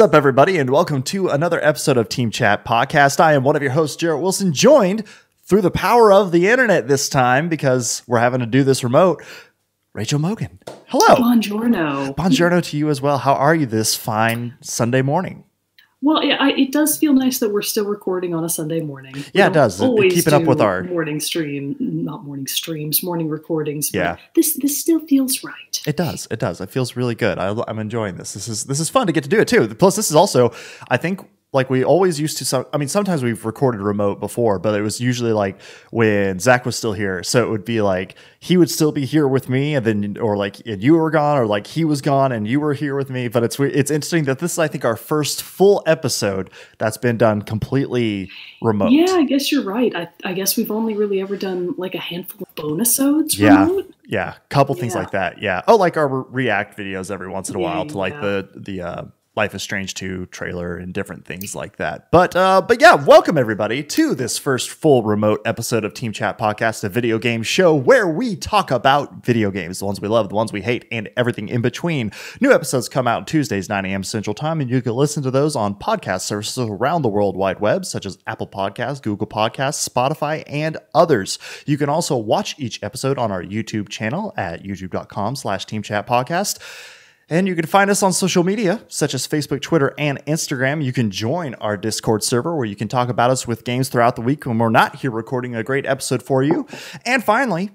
What's up, everybody, and welcome to another episode of Team Chat Podcast. I am one of your hosts, Jerrett Wilson, joined through the power of the internet this time because we're having to do this remote. Rachel Mogan. Hello. Buongiorno. Buongiorno to you as well. How are you this fine Sunday morning? Well, yeah, I, it does feel nice that we're still recording on a Sunday morning. Yeah, it does. Always keep it up with our- morning stream, not morning streams, morning recordings. Yeah. this this still feels right. It does. It does. It feels really good. I, I'm enjoying this. This is this is fun to get to do it too. Plus, this is also, I think, like we always used to. Some, I mean, sometimes we've recorded remote before, but it was usually like when Zach was still here. So it would be like he would still be here with me, and then or like and you were gone, or like he was gone and you were here with me. But it's it's interesting that this is, I think, our first full episode that's been done completely remote. Yeah, I guess you're right. I, I guess we've only really ever done like a handful of bonusodes. Yeah. remote. Yeah, couple things Yeah. like that. Yeah. Oh, like our re- React videos every once in a while to like Yeah. the the uh, Life is Strange 2 trailer and different things like that. But uh, but yeah, welcome everybody to this first full remote episode of Team Chat Podcast, a video game show where we talk about video games, the ones we love, the ones we hate, and everything in between. New episodes come out Tuesdays 9 a.m. Central Time, and you can listen to those on podcast services around the World Wide Web, such as Apple Podcasts, Google Podcasts, Spotify, and others. You can also watch each episode on our YouTube channel at youtube.com slash Team Chat Podcast. And you can find us on social media, such as Facebook, Twitter, and Instagram. You can join our Discord server where you can talk about us with games throughout the week when we're not here recording a great episode for you. And finally,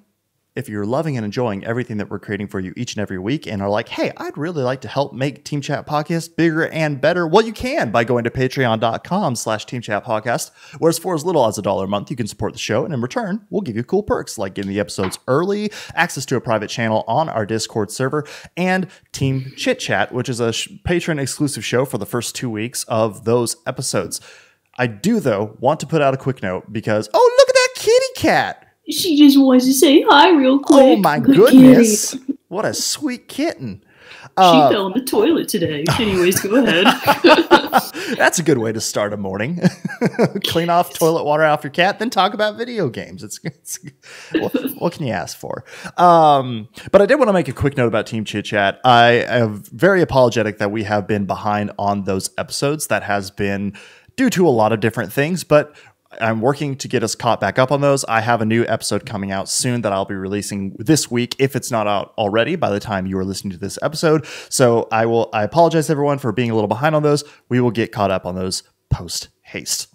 if you're loving and enjoying everything that we're creating for you each and every week and are like, hey, I'd really like to help make Team Chat Podcast bigger and better, well, you can by going to patreon.com slash Team Chat Podcast, where for as little as a dollar a month, you can support the show. And in return, we'll give you cool perks like getting the episodes early, access to a private channel on our Discord server, and Team Chit Chat, which is a patron exclusive show for the first two weeks of those episodes. I do, though, want to put out a quick note because, oh, look at that kitty cat. She just wants to say hi real quick. Oh my Good goodness. kitty. What a sweet kitten. She Uh, fell in the toilet today. Anyways, go ahead. that's a good way to start a morning. Clean off toilet water off your cat, then talk about video games. It's, it's what, what can you ask for? Um, but I did want to make a quick note about Team Chit Chat. I am very apologetic that we have been behind on those episodes. That has been due to a lot of different things, but I'm working to get us caught back up on those. I have a new episode coming out soon that I'll be releasing this week if it's not out already by the time you are listening to this episode. So I will I apologize everyone for being a little behind on those. We will get caught up on those post haste.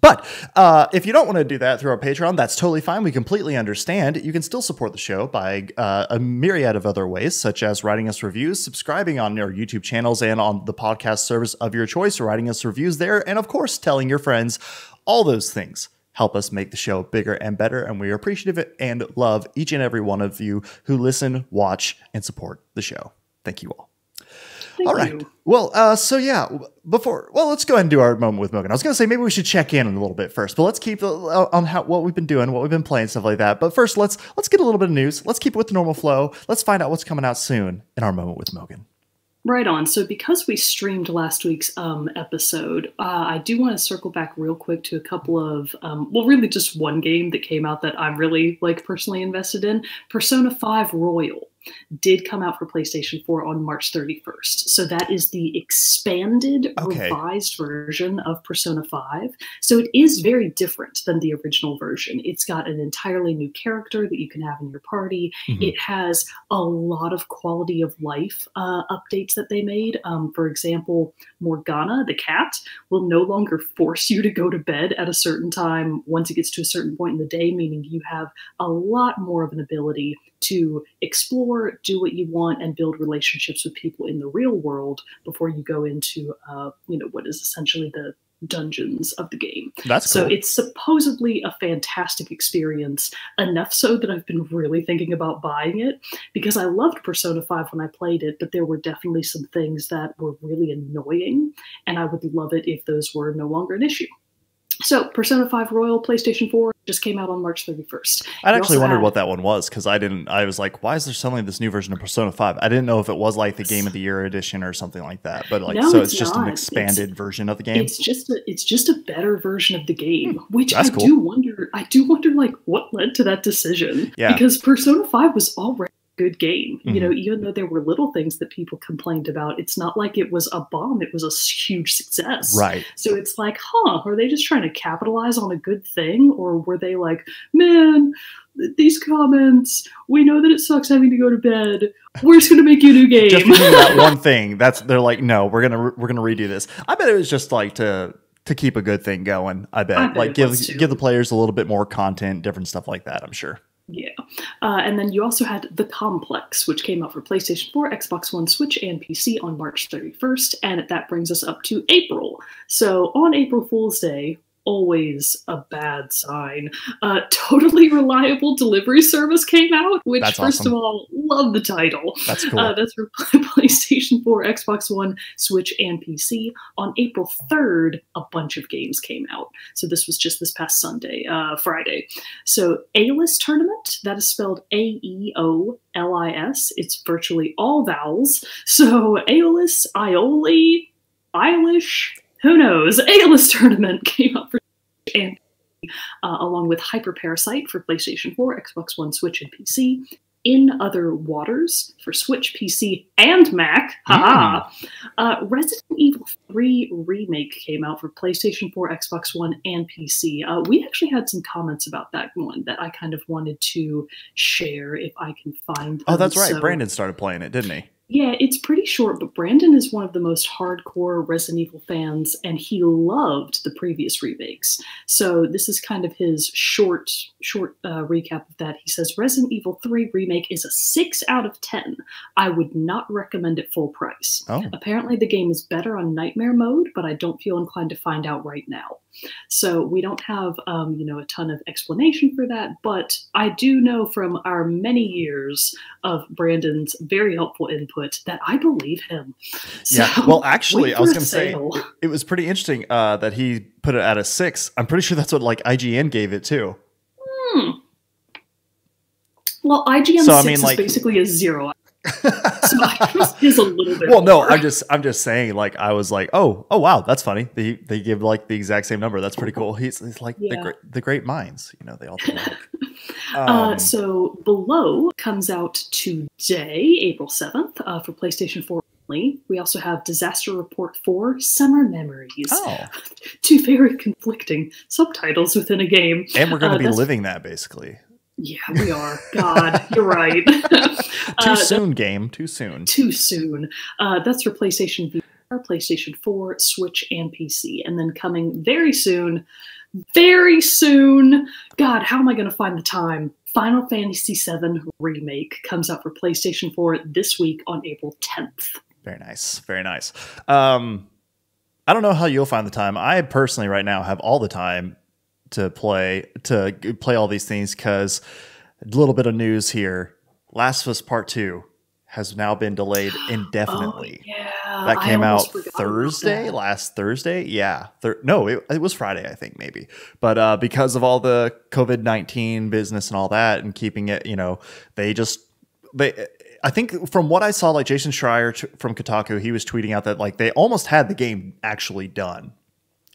But uh, if you don't want to do that through our Patreon, that's totally fine. We completely understand. You can still support the show by uh, a myriad of other ways, such as writing us reviews, subscribing on our YouTube channels and on the podcast service of your choice, writing us reviews there, and of course, telling your friends. All those things help us make the show bigger and better, and we are appreciative and love each and every one of you who listen, watch, and support the show. Thank you all. Thank All right. you. Well, uh, so yeah, before well, let's go ahead and do our moment with Mogan. I was going to say maybe we should check in a little bit first, but let's keep uh, on how what we've been doing, what we've been playing, stuff like that. But first, let's let's get a little bit of news. Let's keep it with the normal flow. Let's find out what's coming out soon in our moment with Mogan. Right on. So, because we streamed last week's um, episode, uh, I do want to circle back real quick to a couple of, um, well, really just one game that came out that I'm really like personally invested in. Persona 5 Royal did come out for PlayStation 4 on March 31st. So, that is the expanded, Okay. revised version of Persona 5. So, it is very different than the original version. It's got an entirely new character that you can have in your party. Mhm. It has a lot of quality of life uh, updates that they made. Um, for example, Morgana, the cat, will no longer force you to go to bed at a certain time once it gets to a certain point in the day, meaning you have a lot more of an ability to explore, do what you want, and build relationships with people in the real world before you go into, uh, you know, what is essentially the dungeons of the game. That's So cool. it's supposedly a fantastic experience, enough so that I've been really thinking about buying it because I loved Persona 5 when I played it, but there were definitely some things that were really annoying, and I would love it if those were no longer an issue. So, Persona 5 Royal PlayStation 4 just came out on March 31st. I actually wondered had- what that one was because I didn't. I was like, why is there suddenly this new version of Persona Five? I didn't know if it was like the Game of the Year edition or something like that. But like, No, so it's it's, just an not. It's- expanded version of the game. It's just a it's just a better version of the game, hmm. which I cool. do wonder I do wonder like what led to that decision. Yeah. Because Persona 5 was already good game. Mhm. You know, even though there were little things that people complained about, it's not like it was a bomb. It was a huge success. Right. So it's like, huh, are they just trying to capitalize on a good thing? Or were they like, man, these comments, we know that it sucks having to go to bed. We're just going to make you a new game. Just that one thing. That's they're like, no, we're gonna we're gonna redo this. I bet it was just like to to keep a good thing going. I bet, I bet like give give the players a little bit more content, different stuff like that. I'm sure. Yeah. Uh, and then you also had The Complex, which came out for PlayStation 4, Xbox One, Switch, and PC on March 31st. And that brings us up to April. So on April Fool's Day, always a bad sign. Uh, totally reliable delivery service came out, which, That's first awesome. of all, love the title. That's cool. Uh, that's for PlayStation 4, Xbox One, Switch, and PC. On April 3rd, a bunch of games came out. So this was just this past Sunday, uh, Friday. So Aeolis Tournament, that is spelled A-E-O-L-I-S. It's virtually all vowels. So A-List, Ioli, Eilish, who knows? Aeolis Tournament came out for and uh, along with Hyper Parasite for PlayStation 4, Xbox One, Switch, and PC. In Other Waters for Switch, PC, and Mac. Haha. Uh, Resident Evil 3 Remake came out for PlayStation 4, Xbox One, and PC. Uh, we actually had some comments about that one that I kind of wanted to share if I can find oh, that's right. So- Brandon started playing it, didn't he? Yeah, it's pretty short, but Brandon is one of the most hardcore Resident Evil fans, and he loved the previous remakes. So this is kind of his short, short uh, recap of that. He says Resident Evil 3 remake is a six out of ten. I would not recommend it full price. Oh, Apparently, the game is better on Nightmare mode, but I don't feel inclined to find out right now. So we don't have, um, you know, a ton of explanation for that. But I do know from our many years of Brandon's very helpful input that I believe him. yeah. Well, actually, I was gonna say it, was pretty interesting uh, that he put it at a six. I'm pretty sure that's what like IGN gave it too. Hmm. Well, IGN So, I six mean, is like- basically a zero. So I a little bit. well, no, more. I'm just I'm just saying like I was like, oh, oh wow, that's funny. They they give like the exact same number. That's pretty cool. He's, he's like the Yeah. great the great minds, you know. They all. Uh, Um, so Below comes out today, April 7th, uh, for PlayStation 4 only. We also have Disaster Report 4 Summer Memories. oh, Two very conflicting subtitles within a game. and we're going Uh, to be living that basically. Yeah, we are. God, you're right. Too Uh, soon, game. Too soon. too soon. Uh, that's for PlayStation VR, PlayStation 4, Switch, and PC. And then coming very soon, very soon. God, how am I going to find the time? Final Fantasy VII Remake comes out for PlayStation 4 this week on April 10th. Very nice. Very nice. Um, I don't know how you'll find the time. I personally, right now, have all the time to play to play all these things because a little bit of news here. Last of Us Part Two has now been delayed indefinitely. Oh, yeah. That came out almost forgot about Thursday, last Thursday. Yeah. Thir- no, it, it was Friday, I think, maybe. But uh, because of all the COVID 19 business and all that and keeping it, you know, they just, they, I think from what I saw, like Jason Schreier t- from Kotaku, he was tweeting out that like they almost had the game actually done.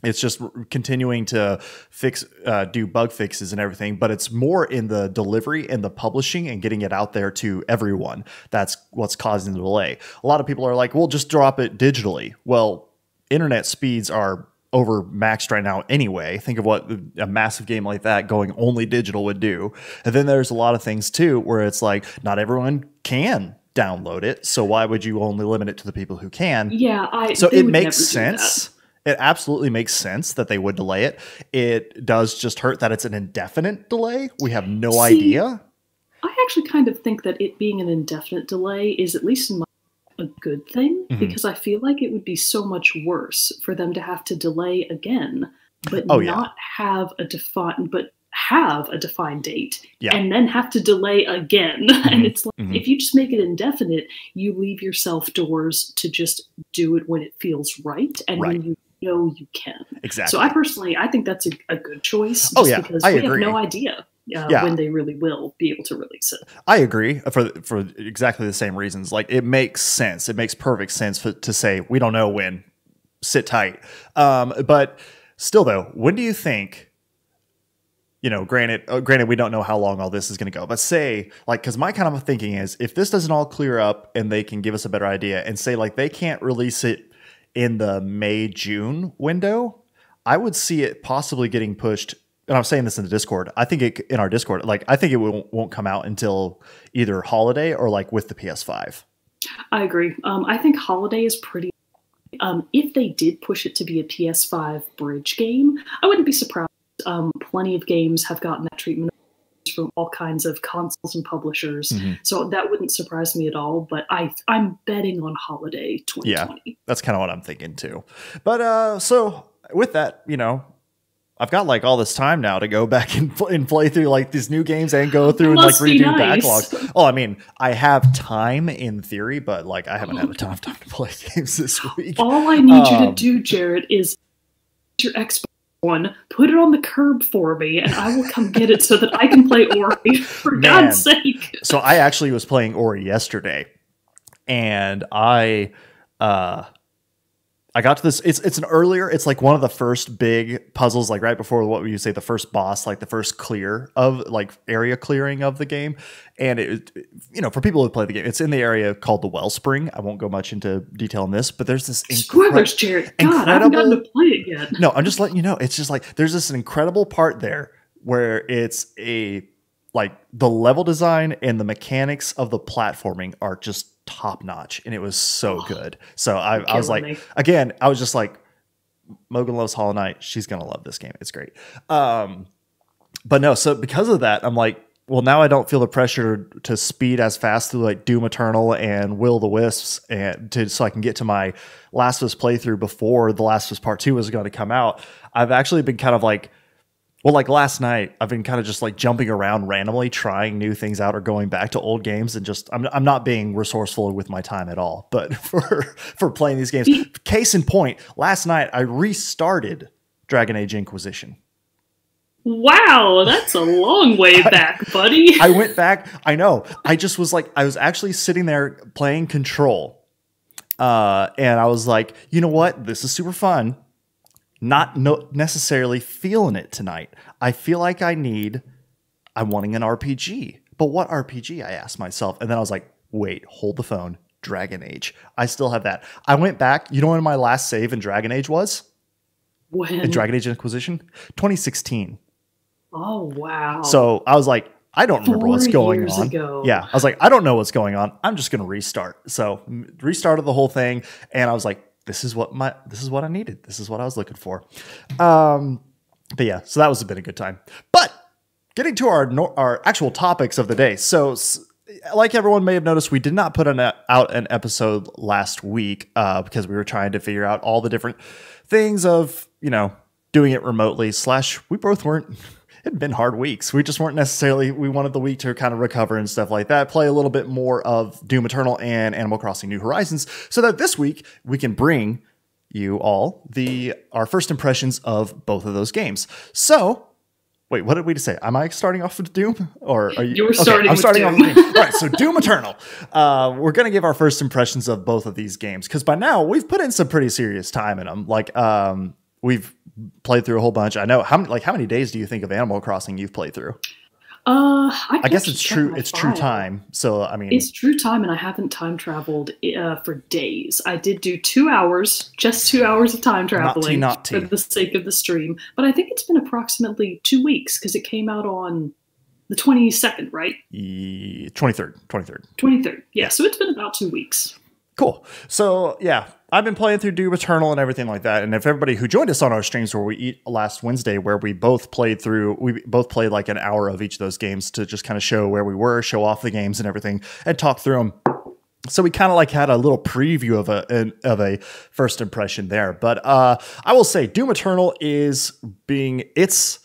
It's just continuing to fix, uh, do bug fixes and everything, but it's more in the delivery and the publishing and getting it out there to everyone. That's what's causing the delay. A lot of people are like, "Well, just drop it digitally." Well, internet speeds are over maxed right now anyway. Think of what a massive game like that going only digital would do. And then there's a lot of things too where it's like not everyone can download it, so why would you only limit it to the people who can? Yeah, I. So it makes sense. It absolutely makes sense that they would delay it. It does just hurt that it's an indefinite delay. We have no See, idea. I actually kind of think that it being an indefinite delay is at least in my a good thing Mhm. because I feel like it would be so much worse for them to have to delay again, but Oh, yeah. not have a defined but have a defined date Yeah. and then have to delay again. and it's like mhm. if you just make it indefinite, you leave yourself doors to just do it when it feels right and Right. when you know you can. Exactly. So I personally, I think that's a, a good choice. Oh, yeah, because I we agree. have no idea uh, Yeah. when they really will be able to release it. I agree for for exactly the same reasons. Like it makes sense. It makes perfect sense for, to say we don't know when. Sit tight. Um, but still, though, when do you think you know, granted, uh, granted, we don't know how long all this is going to go, but say like, because my kind of thinking is, if this doesn't all clear up and they can give us a better idea, and say like they can't release it in the May June window, I would see it possibly getting pushed. And I'm saying this in the Discord. I think it in our Discord, like I think it won't, won't come out until either holiday or like with the PS5. I agree. Um, I think holiday is pretty. Um, if they did push it to be a PS5 bridge game, I wouldn't be surprised. Um, plenty of games have gotten that treatment from all kinds of consoles and publishers, Mm-hmm. so that wouldn't surprise me at all. But I, I'm betting on holiday 2020. That's kind of what I'm thinking too. But uh, so with that, you know, I've got like all this time now to go back and, pl- and play through like these new games and go through and like redo nice. backlogs. Oh, I mean, I have time in theory, but like I haven't had a ton of time to play games this week. All I need you to Um, do, Jerrett, is your Xbox One, put it on the curb for me, and I will come get it so that I can play Ori. For Man. God's sake! so I actually was playing Ori yesterday, and I uh I got to this. It's it's an earlier. It's like one of the first big puzzles, like right before what would you say the first boss, like the first clear of like area clearing of the game. And it, you know, for people who play the game, it's in the area called the Wellspring. I won't go much into detail on this, but there's this. Spoilers, Jerrett. God, I haven't gotten to play it yet. No, I'm just letting you know. It's just like there's this incredible part there where it's a like the level design and the mechanics of the platforming are just top notch, and it was so good. So I, I was like, me. again, I was just like, Mogan loves Hollow Knight. She's gonna love this game. It's great. Um, but no, so because of that, I'm like, well, now I don't feel the pressure to speed as fast through like Doom Eternal and Will the Wisps, and to so I can get to my Last of Us playthrough before the Last of Us Part Two is going to come out. I've actually been kind of like, well, like last night, I've been kind of just like jumping around randomly, trying new things out or going back to old games, and just I'm I'm not being resourceful with my time at all. But for for playing these games, case in point, last night I restarted Dragon Age Inquisition. Wow, that's a long way back, buddy. I went back. I know. I just was like, I was actually sitting there playing Control, uh, and I was like, you know what? This is super fun. Not no- necessarily feeling it tonight. I feel like I need. I'm wanting an RPG, but what RPG? I asked myself, and then I was like, wait, hold the phone. Dragon Age. I still have that. I went back. You know when my last save in Dragon Age was? When? In? Dragon Age Inquisition, 2016. oh wow. So I was like, I don't remember Four what's going on. ago. Yeah, I was like, I don't know what's going on. I'm just going to restart. So restarted the whole thing, and I was like, this is what my this is what I needed. This is what I was looking for. Um, but yeah, so that was a bit of a good time. But getting to our our actual topics of the day. So. Like everyone may have noticed, we did not put an, out an episode last week uh, because we were trying to figure out all the different things of you know doing it remotely. Slash, we both weren't had been hard weeks. We just weren't necessarily, we wanted the week to kind of recover and stuff like that, play a little bit more of Doom Eternal and Animal Crossing New Horizons, so that this week we can bring you all the our first impressions of both of those games. So, wait, what did we to say? Am I starting off with Doom, or are you? You were starting I'm with starting Doom. off with Doom. All right, so Doom Eternal. Uh, we're gonna give our first impressions of both of these games because by now we've put in some pretty serious time in them. Like, um, we've played through a whole bunch. I know how many like how many days do you think of Animal Crossing you've played through? uh, I, I guess it's true. It's true time. So I mean, It's true time, and I haven't time traveled uh, for days. I did do two hours, just two hours of time traveling not tea. for the sake of the stream. But I think it's been approximately two weeks because it came out on the 22nd, right? twenty third, twenty third. 23rd. Yeah, so it's been about two weeks. Cool. So yeah, I've been playing through Doom Eternal and everything like that. And if everybody who joined us on our streams where we eat last Wednesday, where we both played through, we both played like an hour of each of those games to just kind of show where we were, show off the games and everything, and talk through them. So we kind of like had a little preview of a an, of a first impression there. But uh, I will say, Doom Eternal is being it's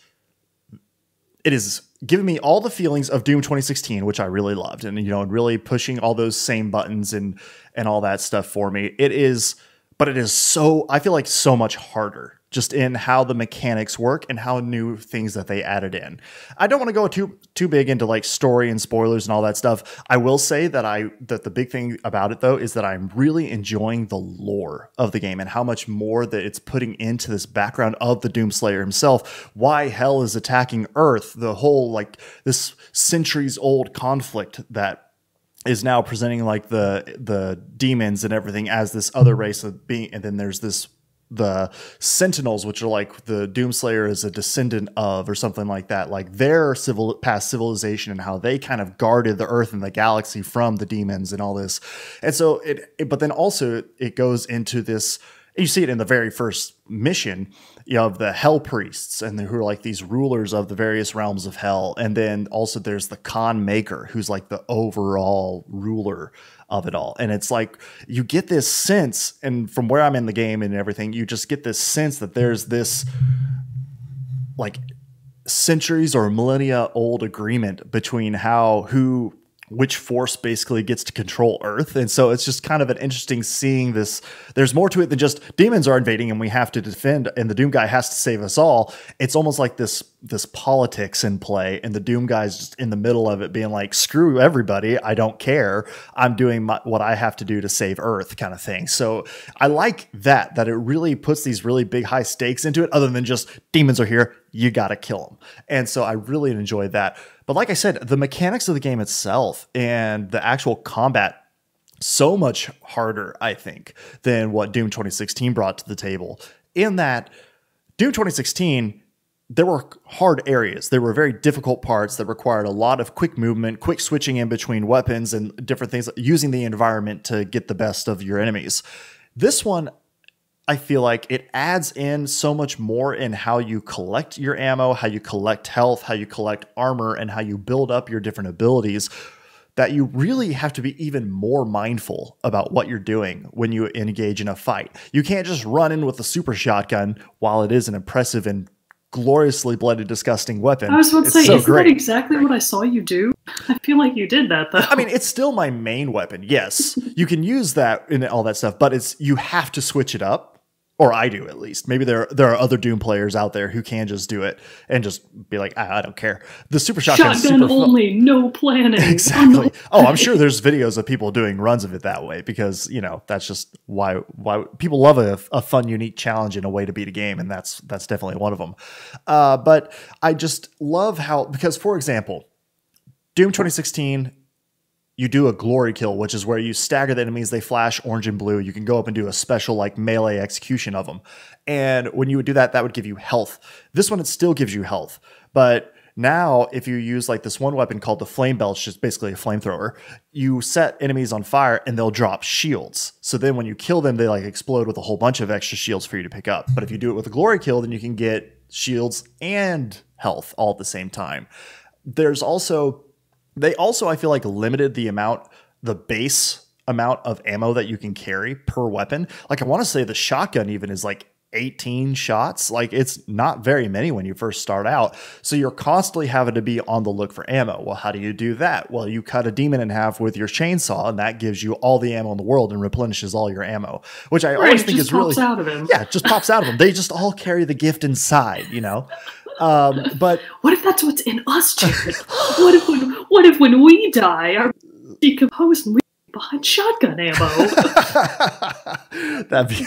it is giving me all the feelings of Doom 2016, which I really loved, and you know, and really pushing all those same buttons and and all that stuff for me. It is, but it is so I feel like so much harder just in how the mechanics work and how new things that they added in. I don't want to go too too big into like story and spoilers and all that stuff. I will say that I that the big thing about it though is that I'm really enjoying the lore of the game and how much more that it's putting into this background of the Doomslayer himself. Why hell is attacking Earth? The whole like this centuries old conflict that is now presenting like the the demons and everything as this other race of being and then there's this the Sentinels, which are like the Doomslayer is a descendant of, or something like that, like their civil past civilization and how they kind of guarded the Earth and the galaxy from the demons and all this. And so it, it but then also it goes into this. You see it in the very first mission you know, of the hell priests and who are like these rulers of the various realms of hell. And then also there's the Khan Maykr who's like the overall ruler of it all. And it's like you get this sense, and from where I'm in the game and everything, you just get this sense that there's this like centuries or millennia old agreement between how who which force basically gets to control Earth. And so it's just kind of an interesting seeing this. There's more to it than just demons are invading and we have to defend and the Doom guy has to save us all. It's almost like this this politics in play and the Doom guy's just in the middle of it being like, screw everybody. I don't care. I'm doing my, what I have to do to save Earth kind of thing. So I like that, that it really puts these really big high stakes into it other than just demons are here. You got to kill them. And so I really enjoyed that. But like I said, the mechanics of the game itself and the actual combat so much harder, I think, than what Doom 2016 brought to the table. In that Doom 2016 there were hard areas. There were very difficult parts that required a lot of quick movement, quick switching in between weapons and different things, using the environment to get the best of your enemies. This one, I feel like it adds in so much more in how you collect your ammo, how you collect health, how you collect armor, and how you build up your different abilities that you really have to be even more mindful about what you're doing when you engage in a fight. You can't just run in with a super shotgun while it is an impressive and gloriously bloody, disgusting weapon. I was about to say, so isn't great. that exactly what I saw you do? I feel like you did that though. I mean, it's still my main weapon. Yes, you can use that in all that stuff, but it's you have to switch it up or I do at least. Maybe there there are other Doom players out there who can just do it and just be like, ah, I don't care. The super shotgun, shotgun super only, no planning. exactly. oh, I'm sure there's videos of people doing runs of it that way because you know that's just why why people love a, a fun, unique challenge in a way to beat a game, and that's that's definitely one of them. Uh, but I just love how because for example, Doom 2016 you do a glory kill, which is where you stagger the enemies, they flash orange and blue. You can go up and do a special like melee execution of them. And when you would do that, that would give you health. This one, it still gives you health. But now, if you use like this one weapon called the Flame Belch, which is basically a flamethrower, you set enemies on fire and they'll drop shields. So then when you kill them, they like explode with a whole bunch of extra shields for you to pick up. But if you do it with a glory kill, then you can get shields and health all at the same time. There's also they also, I feel like, limited the amount, the base amount of ammo that you can carry per weapon. Like, I want to say the shotgun even is like 18 shots. Like, it's not very many when you first start out. So you're constantly having to be on the look for ammo. Well, how do you do that? Well, you cut a demon in half with your chainsaw, and that gives you all the ammo in the world and replenishes all your ammo, which I right, always think is really. out of him. Yeah, just pops out of them. They just all carry the gift inside, you know? Um, but what if that's what's in us, Jerrett? what if when what if when we die, our decompose and we behind shotgun ammo? That'd be.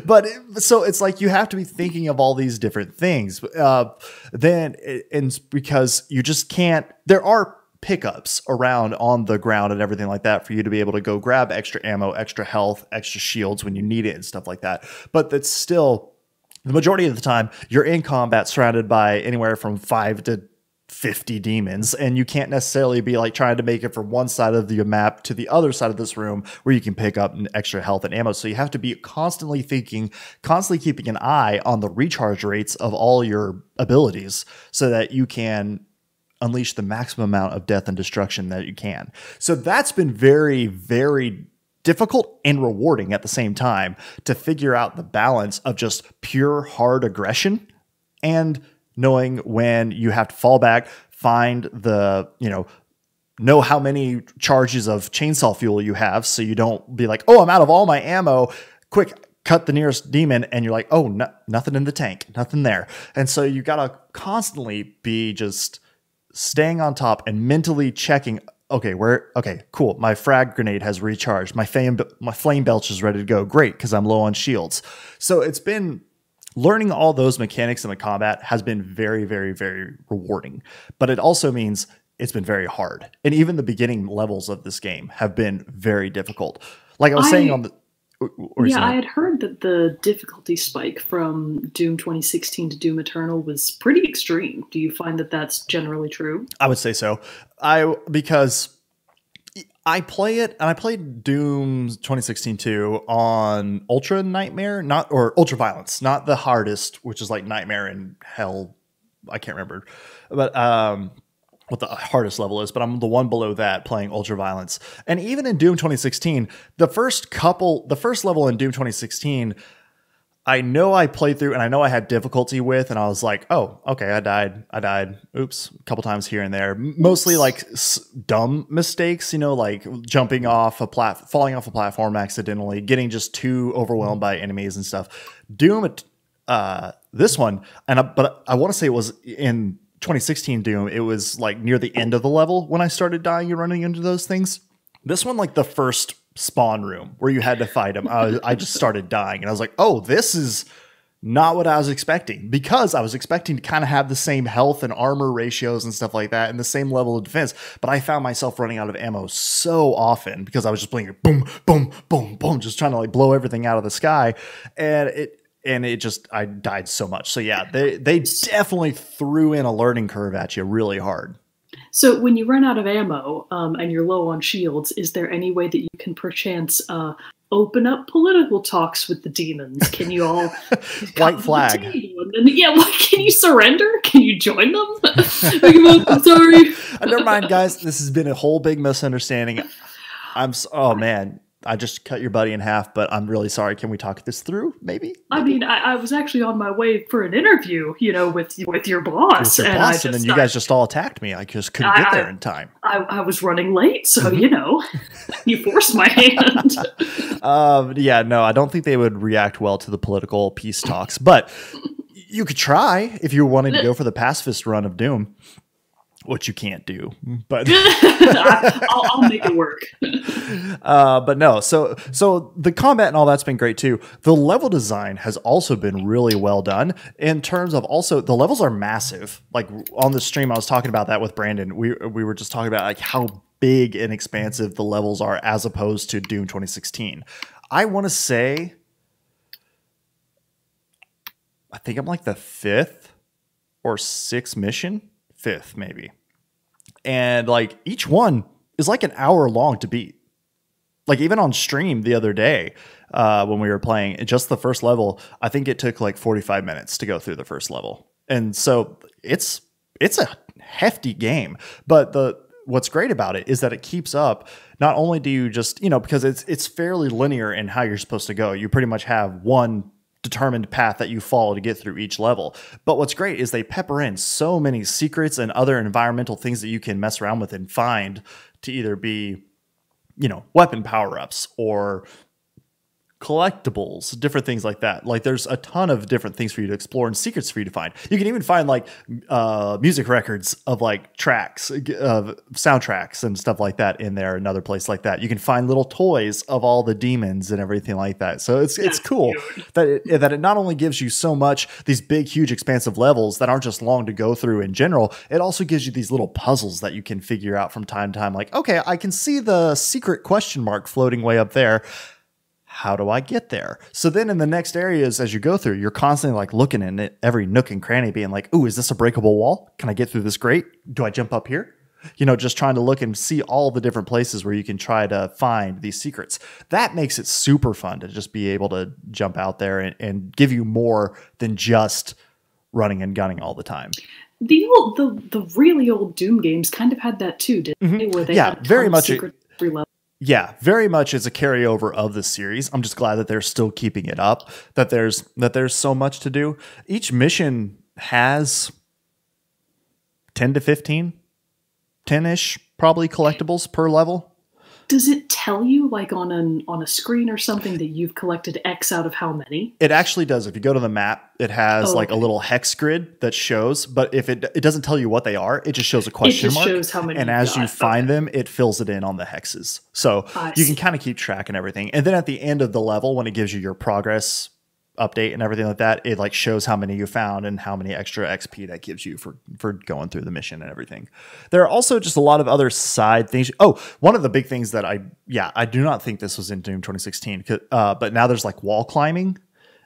but so it's like you have to be thinking of all these different things. Uh, then and because you just can't. There are pickups around on the ground and everything like that for you to be able to go grab extra ammo, extra health, extra shields when you need it and stuff like that. But that's still the majority of the time you're in combat surrounded by anywhere from five to 50 demons and you can't necessarily be like trying to make it from one side of the map to the other side of this room where you can pick up extra health and ammo. So you have to be constantly thinking constantly keeping an eye on the recharge rates of all your abilities so that you can unleash the maximum amount of death and destruction that you can. So that's been very very difficult and rewarding at the same time to figure out the balance of just pure hard aggression and knowing when you have to fall back, find the, you know, know how many charges of chainsaw fuel you have so you don't be like, oh, I'm out of all my ammo. Quick, cut the nearest demon and you're like, oh, no, nothing in the tank, nothing there. And so you got to constantly be just staying on top and mentally checking. Okay, where? Okay, cool. My frag grenade has recharged. My flame, my flame belch is ready to go. Great, because I'm low on shields. So it's been learning all those mechanics in the combat has been very, very, very rewarding. But it also means it's been very hard. And even the beginning levels of this game have been very difficult. Like I was I, saying on the yeah, I had heard that the difficulty spike from Doom 2016 to Doom Eternal was pretty extreme. Do you find that that's generally true? I would say so. I because I play it and I played Doom 2016 too on Ultra Nightmare, not or Ultra Violence, not the hardest, which is like Nightmare and Hell. I can't remember, but um, what the hardest level is, but I'm the one below that playing Ultra Violence. And even in Doom 2016, the first couple, the first level in Doom 2016, I know I played through and I know I had difficulty with, and I was like, oh, okay, I died. I died. Oops, a couple times here and there. Mostly like s- dumb mistakes, you know, like jumping off a plat, falling off a platform accidentally, getting just too overwhelmed by enemies and stuff. Doom, uh, this one, and I, but I want to say it was in 2016 Doom, it was like near the end of the level when I started dying and running into those things. This one, like the first spawn room where you had to fight him, I, I just started dying and I was like, oh, this is not what I was expecting because I was expecting to kind of have the same health and armor ratios and stuff like that and the same level of defense. But I found myself running out of ammo so often because I was just playing boom, boom, boom, boom, just trying to like blow everything out of the sky. And it, and it just I died so much. So yeah, they they definitely threw in a learning curve at you really hard. So when you run out of ammo um, and you're low on shields, is there any way that you can perchance uh, open up political talks with the demons? Can you all white flag? And, yeah, like, can you surrender? Can you join them? I'm sorry. Never mind, guys. This has been a whole big misunderstanding. I'm oh man, I just cut your buddy in half, but I'm really sorry. Can we talk this through? Maybe. I mean, I, I was actually on my way for an interview, you know, with with your boss, with your and, boss, and then you guys just all attacked me. I just couldn't I, get there in time. I, I was running late, so mm-hmm. you know, you forced my hand. um, yeah, no, I don't think they would react well to the political peace talks, but you could try if you were wanting to go for the pacifist run of Doom which you can't do, but I'll, I'll, make it work. uh, but no, so so the combat and all that's been great too. The level design has also been really well done in terms of also the levels are massive. Like on the stream, I was talking about that with Brandon. We we were just talking about like how big and expansive the levels are as opposed to Doom 2016. I want to say, I think I'm like the fifth or sixth mission fifth, maybe. And like each one is like an hour long to beat. Like even on stream the other day, uh, when we were playing just the first level, I think it took like 45 minutes to go through the first level. And so it's it's a hefty game. But the what's great about it is that it keeps up. Not only do you just, you know, because it's it's fairly linear in how you're supposed to go. You pretty much have one determined path that you follow to get through each level. But what's great is they pepper in so many secrets and other environmental things that you can mess around with and find to either be, you know, weapon power ups or collectibles, different things like that. Like there's a ton of different things for you to explore and secrets for you to find. You can even find like uh, music records of like tracks, of soundtracks and stuff like that in there. Another place like that. You can find little toys of all the demons and everything like that. So it's it's cool that it, that it not only gives you so much these big, huge, expansive levels that aren't just long to go through in general. It also gives you these little puzzles that you can figure out from time to time. Like okay, I can see the secret question mark floating way up there how do I get there? So then in the next areas as you go through, you're constantly like looking in it, every nook and cranny, being like, "Ooh, is this a breakable wall? Can I get through this grate? Do I jump up here?" You know, just trying to look and see all the different places where you can try to find these secrets. That makes it super fun to just be able to jump out there and, and give you more than just running and gunning all the time. The old, the the really old Doom games kind of had that too, didn't mm-hmm. they? Where they yeah, very much. Secret yeah, very much is a carryover of the series. I'm just glad that they're still keeping it up. That there's that there's so much to do. Each mission has 10 to 15 10ish probably collectibles per level. Does it tell you like on an on a screen or something that you've collected X out of how many? It actually does. If you go to the map, it has Oh, like a little hex grid that shows, but if it it doesn't tell you what they are, it just shows a question it just mark. shows how many. and as you got. find them, it fills it in on the hexes. So I you can kind of keep track and everything. And then at the end of the level, when it gives you your progress update and everything like that, it like shows how many you found and how many extra XP that gives you for for going through the mission and everything. There are also just a lot of other side things. Oh, one of the big things that I yeah I do not think this was in Doom 2016, uh, but now there's like wall climbing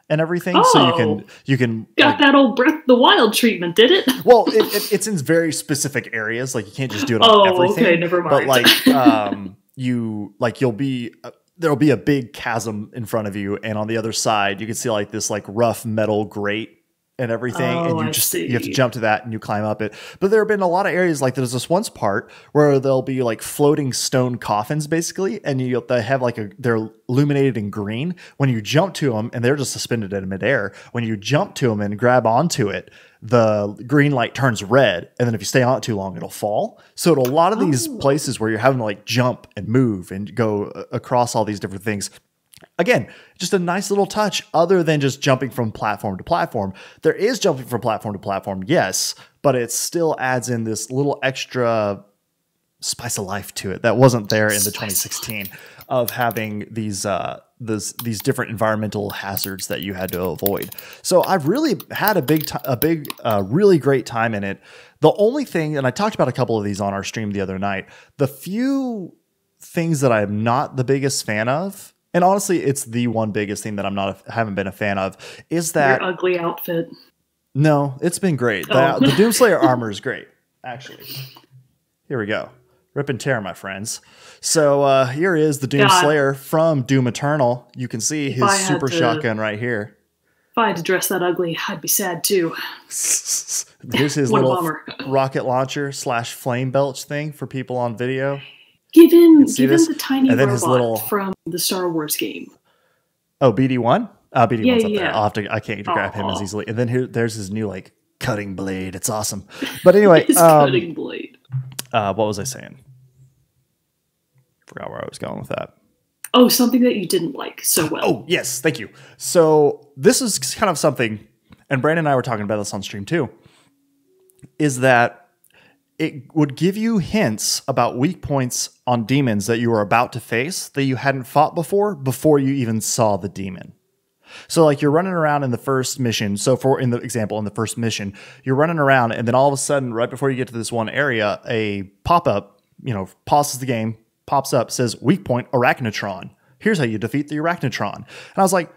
and everything, so you Oh. can you can got like, that old Breath the Wild treatment, did it? well, it, it, it's in very specific areas. Like you can't just do it on Oh, everything. okay, never mind. But like, um, you like you'll be uh, there'll be a big chasm in front of you, and on the other side you can see like this like rough metal grate and everything, and Oh, you I just you have to jump to that and you climb up it. But there have been a lot of areas like there's this once part where there'll be like floating stone coffins basically, and you they have like a they're illuminated in green. When you jump to them, and they're just suspended in midair. When you jump to them and grab onto it, the green light turns red, and then if you stay on it too long, it'll fall. So a lot of these Oh. places where you're having to like jump and move and go uh, across all these different things. Again, just a nice little touch other than just jumping from platform to platform. There is jumping from platform to platform, yes, but it still adds in this little extra spice of life to it that wasn't there in the 2016 of having these uh these these different environmental hazards that you had to avoid. So I've really had a big a big uh, really great time in it. The only thing and I talked about a couple of these on our stream the other night, the few things that I'm not the biggest fan of and honestly it's the one biggest thing that I'm not a, haven't been a fan of is that Your ugly outfit. no, it's been great. The, Oh. the Doomslayer armor is great, actually. Here we go. Rip and tear, my friends. So uh, here is the Doomslayer from Doom Eternal. You can see his super to- shotgun right here. If I had to dress that ugly, I'd be sad too. Here's his little rocket launcher slash flame belch thing for people on video. Give him, give him the tiny And then robot little- from the Star Wars game. Oh, BD one. Uh, BD one's Yeah, up there. yeah. I'll have to. I can't grab him as easily. And then here, there's his new like cutting blade. It's awesome. But anyway, His um, cutting blade. uh, what was I saying? Forgot where I was going with that. Oh, something that you didn't like so well. Oh, yes, thank you. So this is kind of something, and Brandon and I were talking about this on stream too, is that it would give you hints about weak points on demons that you were about to face that you hadn't fought before before you even saw the demon. So like you're running around in the first mission. So for in the example in the first mission, you're running around and then all of a sudden right before you get to this one area, a pop-up, you know, pauses the game, pops up, says weak point arachnotron. Here's how you defeat the arachnotron. And I was like,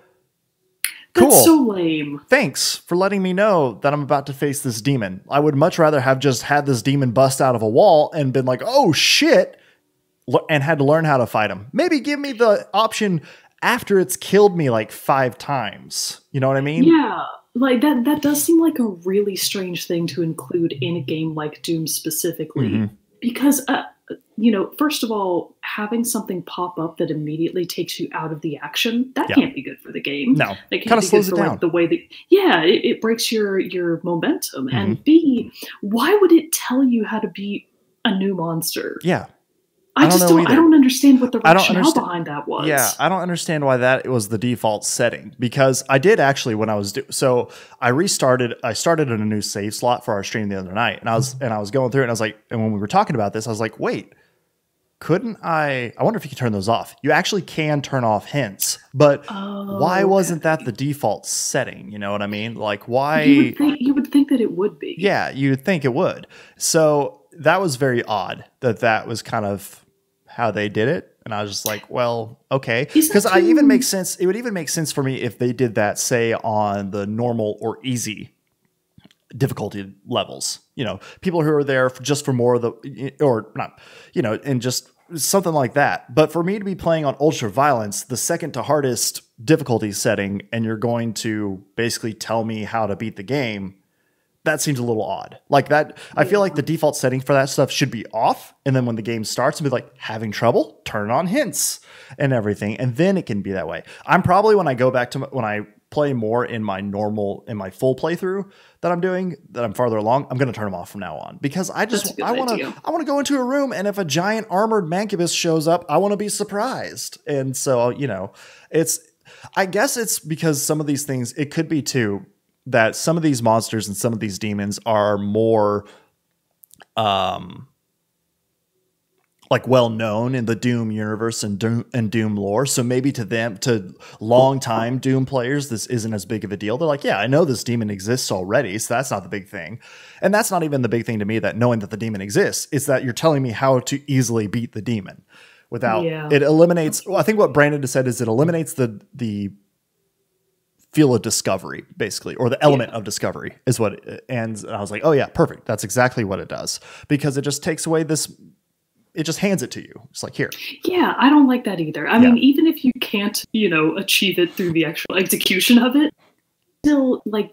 cool. That's so lame. Thanks for letting me know that I'm about to face this demon. I would much rather have just had this demon bust out of a wall and been like, "Oh shit," and had to learn how to fight him. Maybe give me the option after it's killed me like 5 times. You know what I mean? Yeah, like that. That does seem like a really strange thing to include in a game like Doom specifically, Mhm. because uh, you know, first of all, having something pop up that immediately takes you out of the action that Yeah. can't be good for the game. No. That can't Kinda slows it down. like the way that yeah, it, it breaks your your momentum. Mm-hmm. And B, why would it tell you how to beat a new monster? Yeah. I, I don't just know don't. I don't understand what the I don't rationale behind that was. Yeah, I don't understand why that was the default setting because I did actually when I was do- so I restarted I started in a new save slot for our stream the other night and I was and I was going through it and I was like and when we were talking about this I was like wait couldn't I I wonder if you can turn those off. You actually can turn off hints, but Oh, why wasn't that the default setting, you know what I mean? Like why You would think you would think that it would be. yeah, you'd think it would. So that was very odd that that was kind of how they did it. And I was just like, well, okay. Because I even make sense. It would even make sense for me if they did that, say, on the normal or easy difficulty levels. You know, people who are there for just for more of the, or not, you know, and just something like that. But for me to be playing on ultra violence, the second to hardest difficulty setting, and you're going to basically tell me how to beat the game, that seems a little odd. Like that, I feel like the default setting for that stuff should be off, and then when the game starts, and be like having trouble, turn on hints and everything, and then it can be that way. I'm probably when I go back to my, when I play more in my normal in my full playthrough that I'm doing that I'm farther along, I'm going to turn them off from now on because I just I want to I want to go into a room and if a giant armored mancubus shows up, I want to be surprised. And so, you know, it's I guess it's because some of these things it could be too that some of these monsters and some of these demons are more um like well known in the Doom universe and Doom and Doom lore. So maybe to them, to long time Doom players, this isn't as big of a deal. They're like, yeah, I know this demon exists already, so that's not the big thing. And that's not even the big thing to me. That knowing that the demon exists is that you're telling me how to easily beat the demon without yeah. it eliminates. Well, I think what Brandon just said is it eliminates the the feel of discovery basically or the element yeah. of discovery is what it, and i was like oh yeah perfect that's exactly what it does because it just takes away this it just hands it to you. It's like here. Yeah, I don't like that either. I yeah. mean, even if you can't, you know, achieve it through the actual execution of it, still like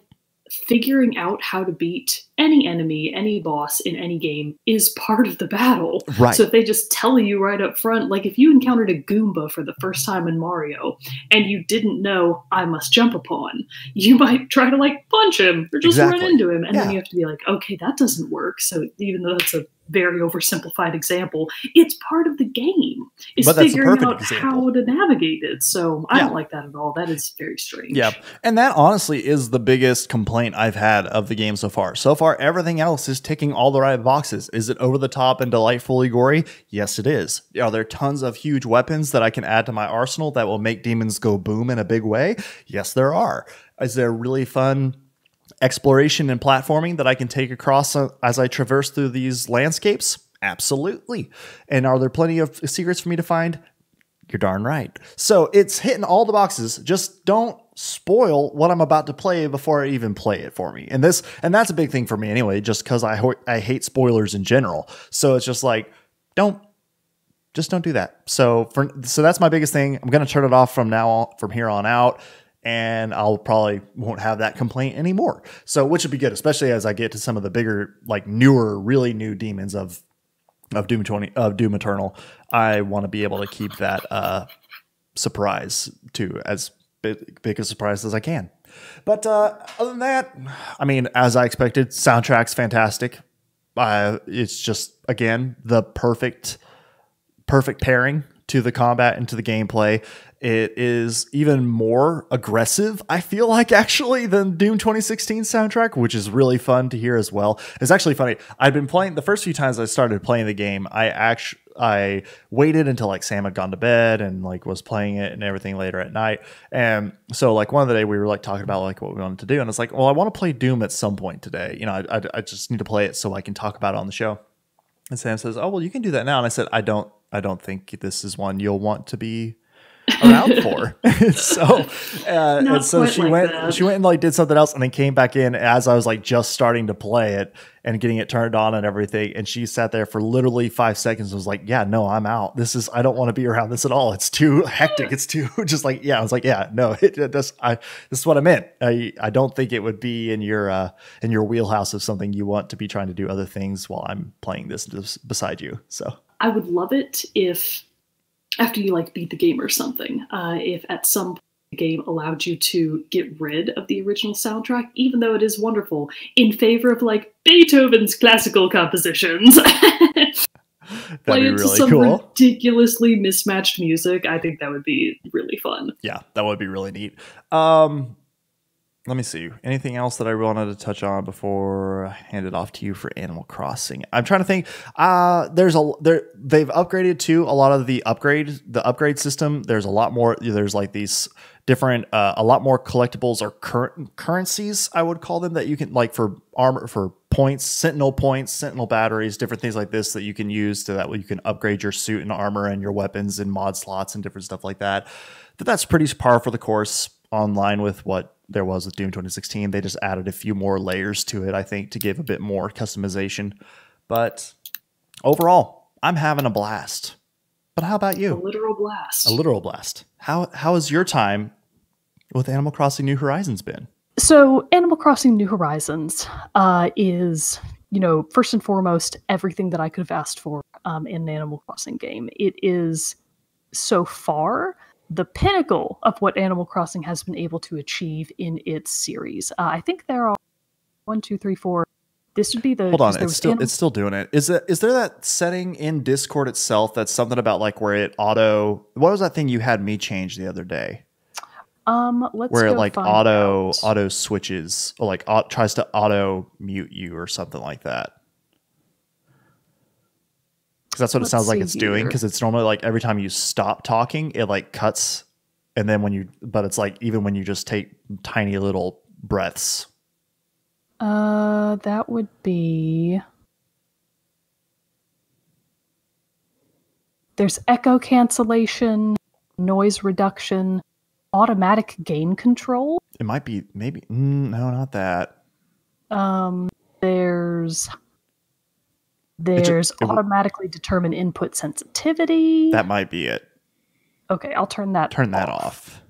figuring out how to beat any enemy, any boss in any game is part of the battle. Right. So if they just tell you right up front, like if you encountered a Goomba for the first time in Mario and you didn't know I must jump upon, you might try to like punch him or just exactly. run into him. And yeah. then you have to be like, okay, that doesn't work. So even though that's a very oversimplified example. It's part of the game. Is figuring out example. how to navigate it. So I yeah. don't like that at all. That is very strange. Yeah. And that honestly is the biggest complaint I've had of the game so far. So far, everything else is ticking all the right boxes. Is it over the top and delightfully gory? Yes, it is. Are there tons of huge weapons that I can add to my arsenal that will make demons go boom in a big way? Yes, there are. Is there really fun exploration and platforming that I can take across uh, as I traverse through these landscapes? Absolutely. And are there plenty of secrets for me to find? You're darn right. So it's hitting all the boxes. Just don't spoil what I'm about to play before I even play it for me. And this and that's a big thing for me anyway, just because I ho- I hate spoilers in general. So it's just like don't just don't do that. So for so that's my biggest thing. I'm gonna turn it off from now on, from here on out and I'll probably won't have that complaint anymore. So, which would be good, especially as I get to some of the bigger, like newer, really new demons of of Doom twenty of Doom Eternal. I want to be able to keep that uh, surprise too, as big, a surprise as I can. But uh, other than that, I mean, as I expected, soundtrack's fantastic. Uh, it's just again the perfect perfect pairing to the combat and to the gameplay. It is even more aggressive, I feel like, actually, than Doom 2016 soundtrack, which is really fun to hear as well. It's actually funny. I've been playing the first few times I started playing the game, I actually I waited until like Sam had gone to bed and like was playing it and everything later at night. And so like one of the day we were like talking about like what we wanted to do, and it's like, well, I want to play Doom at some point today. You know, I, I, I just need to play it so I can talk about it on the show. And Sam says, "Oh well, you can do that now." And I said, "I don't, I don't think this is one you'll want to be around for. so, uh, and so she like went, that. she went and like did something else, and then came back in as I was like just starting to play it and getting it turned on and everything. And she sat there for literally five seconds. and Was like, yeah, no, I'm out. This is I don't want to be around this at all. It's too hectic. It's too just like yeah. I was like, yeah, no, it, it this I this is what I meant. I I don't think it would be in your uh in your wheelhouse of something you want to be trying to do other things while I'm playing this beside you. So. I would love it if after you like beat the game or something, uh, if at some point the game allowed you to get rid of the original soundtrack, even though it is wonderful, in favor of like Beethoven's classical compositions. That'd be really some cool. ridiculously mismatched music. I think that would be really fun. Yeah, that would be really neat. Um, let me see. Anything else that I wanted to touch on before I hand it off to you for Animal Crossing? I'm trying to think. Uh there's a there they've upgraded to a lot of the upgrade the upgrade system. There's a lot more. There's like these different uh, a lot more collectibles or current currencies I would call them that you can like for armor for points, sentinel points, sentinel batteries, different things like this that you can use to that way you can upgrade your suit and armor and your weapons and mod slots and different stuff like that. But that's pretty par for the course online with what there was with Doom 2016. They just added a few more layers to it, I think, to give a bit more customization. But overall, I'm having a blast. But how about you? A literal blast. A literal blast. How how has your time with Animal Crossing New Horizons been? So, Animal Crossing New Horizons uh, is, you know, first and foremost, everything that I could have asked for um, in an Animal Crossing game. It is so far the pinnacle of what Animal Crossing has been able to achieve in its series. Uh, I think there are one, two, three, four. This would be the. Hold on. it's still Animal- it's still doing it. Is it is there that setting in Discord itself that's something about like where it auto? What was that thing you had me change the other day? um, let's where it like auto out. auto switches or like tries to auto mute you or something like that. That's what Let's it sounds like it's doing. Because it's normally like every time you stop talking, it like cuts, and then when you, but it's like even when you just take tiny little breaths. Uh, that would be. There's echo cancellation, noise reduction, automatic gain control. It might be maybe mm, no, not that. Um, there's there's it w- automatically determine input sensitivity. That might be it. okay, I'll turn that Turn that off.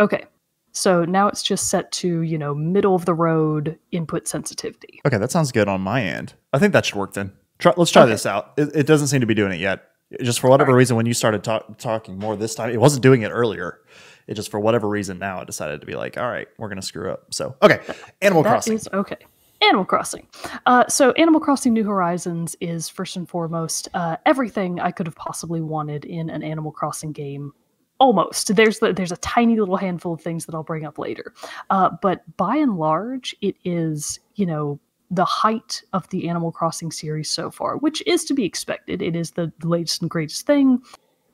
Okay, so now it's just set to you know middle of the road input sensitivity. Okay, that sounds good on my end. I think that should work then. Try, let's try Okay. this out. It, it doesn't seem to be doing it yet. Just for whatever Alright. reason, when you started talk, talking more this time, it wasn't doing it earlier. It just for whatever reason now it decided to be like, all right, we're gonna screw up. So okay, Animal That Crossing. is okay. Animal Crossing. Uh, so, Animal Crossing New Horizons is first and foremost uh, everything I could have possibly wanted in an Animal Crossing game. Almost. There's the, there's a tiny little handful of things that I'll bring up later, uh, but by and large, it is you know the height of the Animal Crossing series so far, which is to be expected. It is the latest and greatest thing,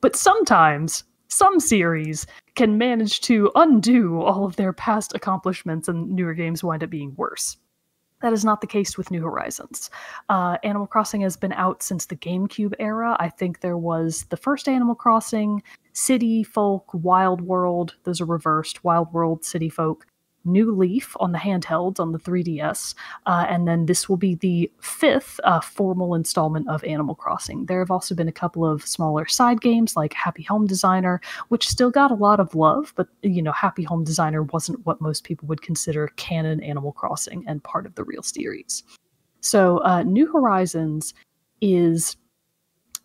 but sometimes some series can manage to undo all of their past accomplishments and newer games wind up being worse. That is not the case with New Horizons. Uh, Animal Crossing has been out since the GameCube era. I think there was the first Animal Crossing, City Folk, Wild World. Those are reversed. Wild World, City Folk. New Leaf on the handhelds on the 3DS, uh, and then this will be the fifth uh, formal installment of Animal Crossing. There have also been a couple of smaller side games like Happy Home Designer, which still got a lot of love, but you know, Happy Home Designer wasn't what most people would consider canon Animal Crossing and part of the real series. So, uh, New Horizons is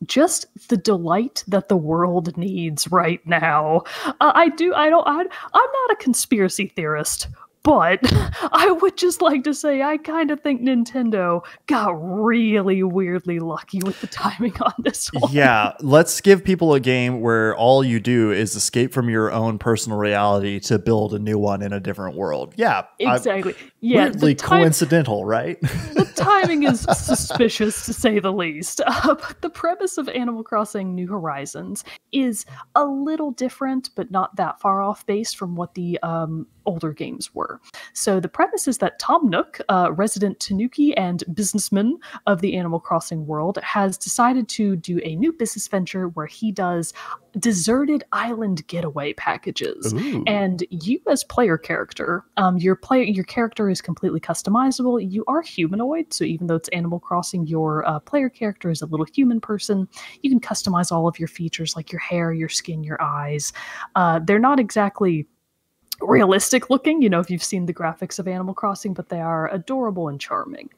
just the delight that the world needs right now. Uh, I do. I don't. I, I'm not a conspiracy theorist. But I would just like to say, I kind of think Nintendo got really weirdly lucky with the timing on this one. yeah, let's give people a game where all you do is escape from your own personal reality to build a new one in a different world. Yeah, I- exactly. Yeah, weirdly time- coincidental, right? the timing is suspicious to say the least. Uh, but the premise of Animal Crossing New Horizons is a little different, but not that far off base from what the um, older games were. So the premise is that Tom Nook, uh, resident Tanuki and businessman of the Animal Crossing world, has decided to do a new business venture where he does deserted island getaway packages. Ooh. And you, as player character, um, your player your character is completely customizable. You are humanoid, so even though it's Animal Crossing, your uh, player character is a little human person. You can customize all of your features, like your hair, your skin, your eyes. Uh, they're not exactly realistic looking, you know, if you've seen the graphics of Animal Crossing, but they are adorable and charming.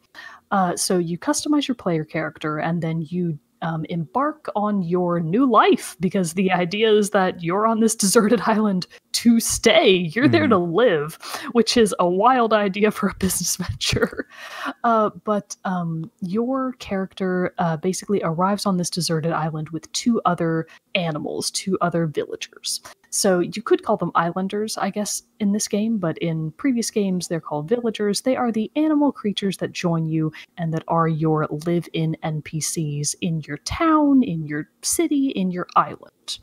Uh, so you customize your player character, and then you um, embark on your new life because the idea is that you're on this deserted island to stay. You're there Mhm. to live, which is a wild idea for a business venture. Uh, but um, your character uh, basically arrives on this deserted island with two other animals, two other villagers. So you could call them islanders, I guess, in this game, but in previous games they're called villagers. They are the animal creatures that join you and that are your live in NPCs in your town, in your city, in your island.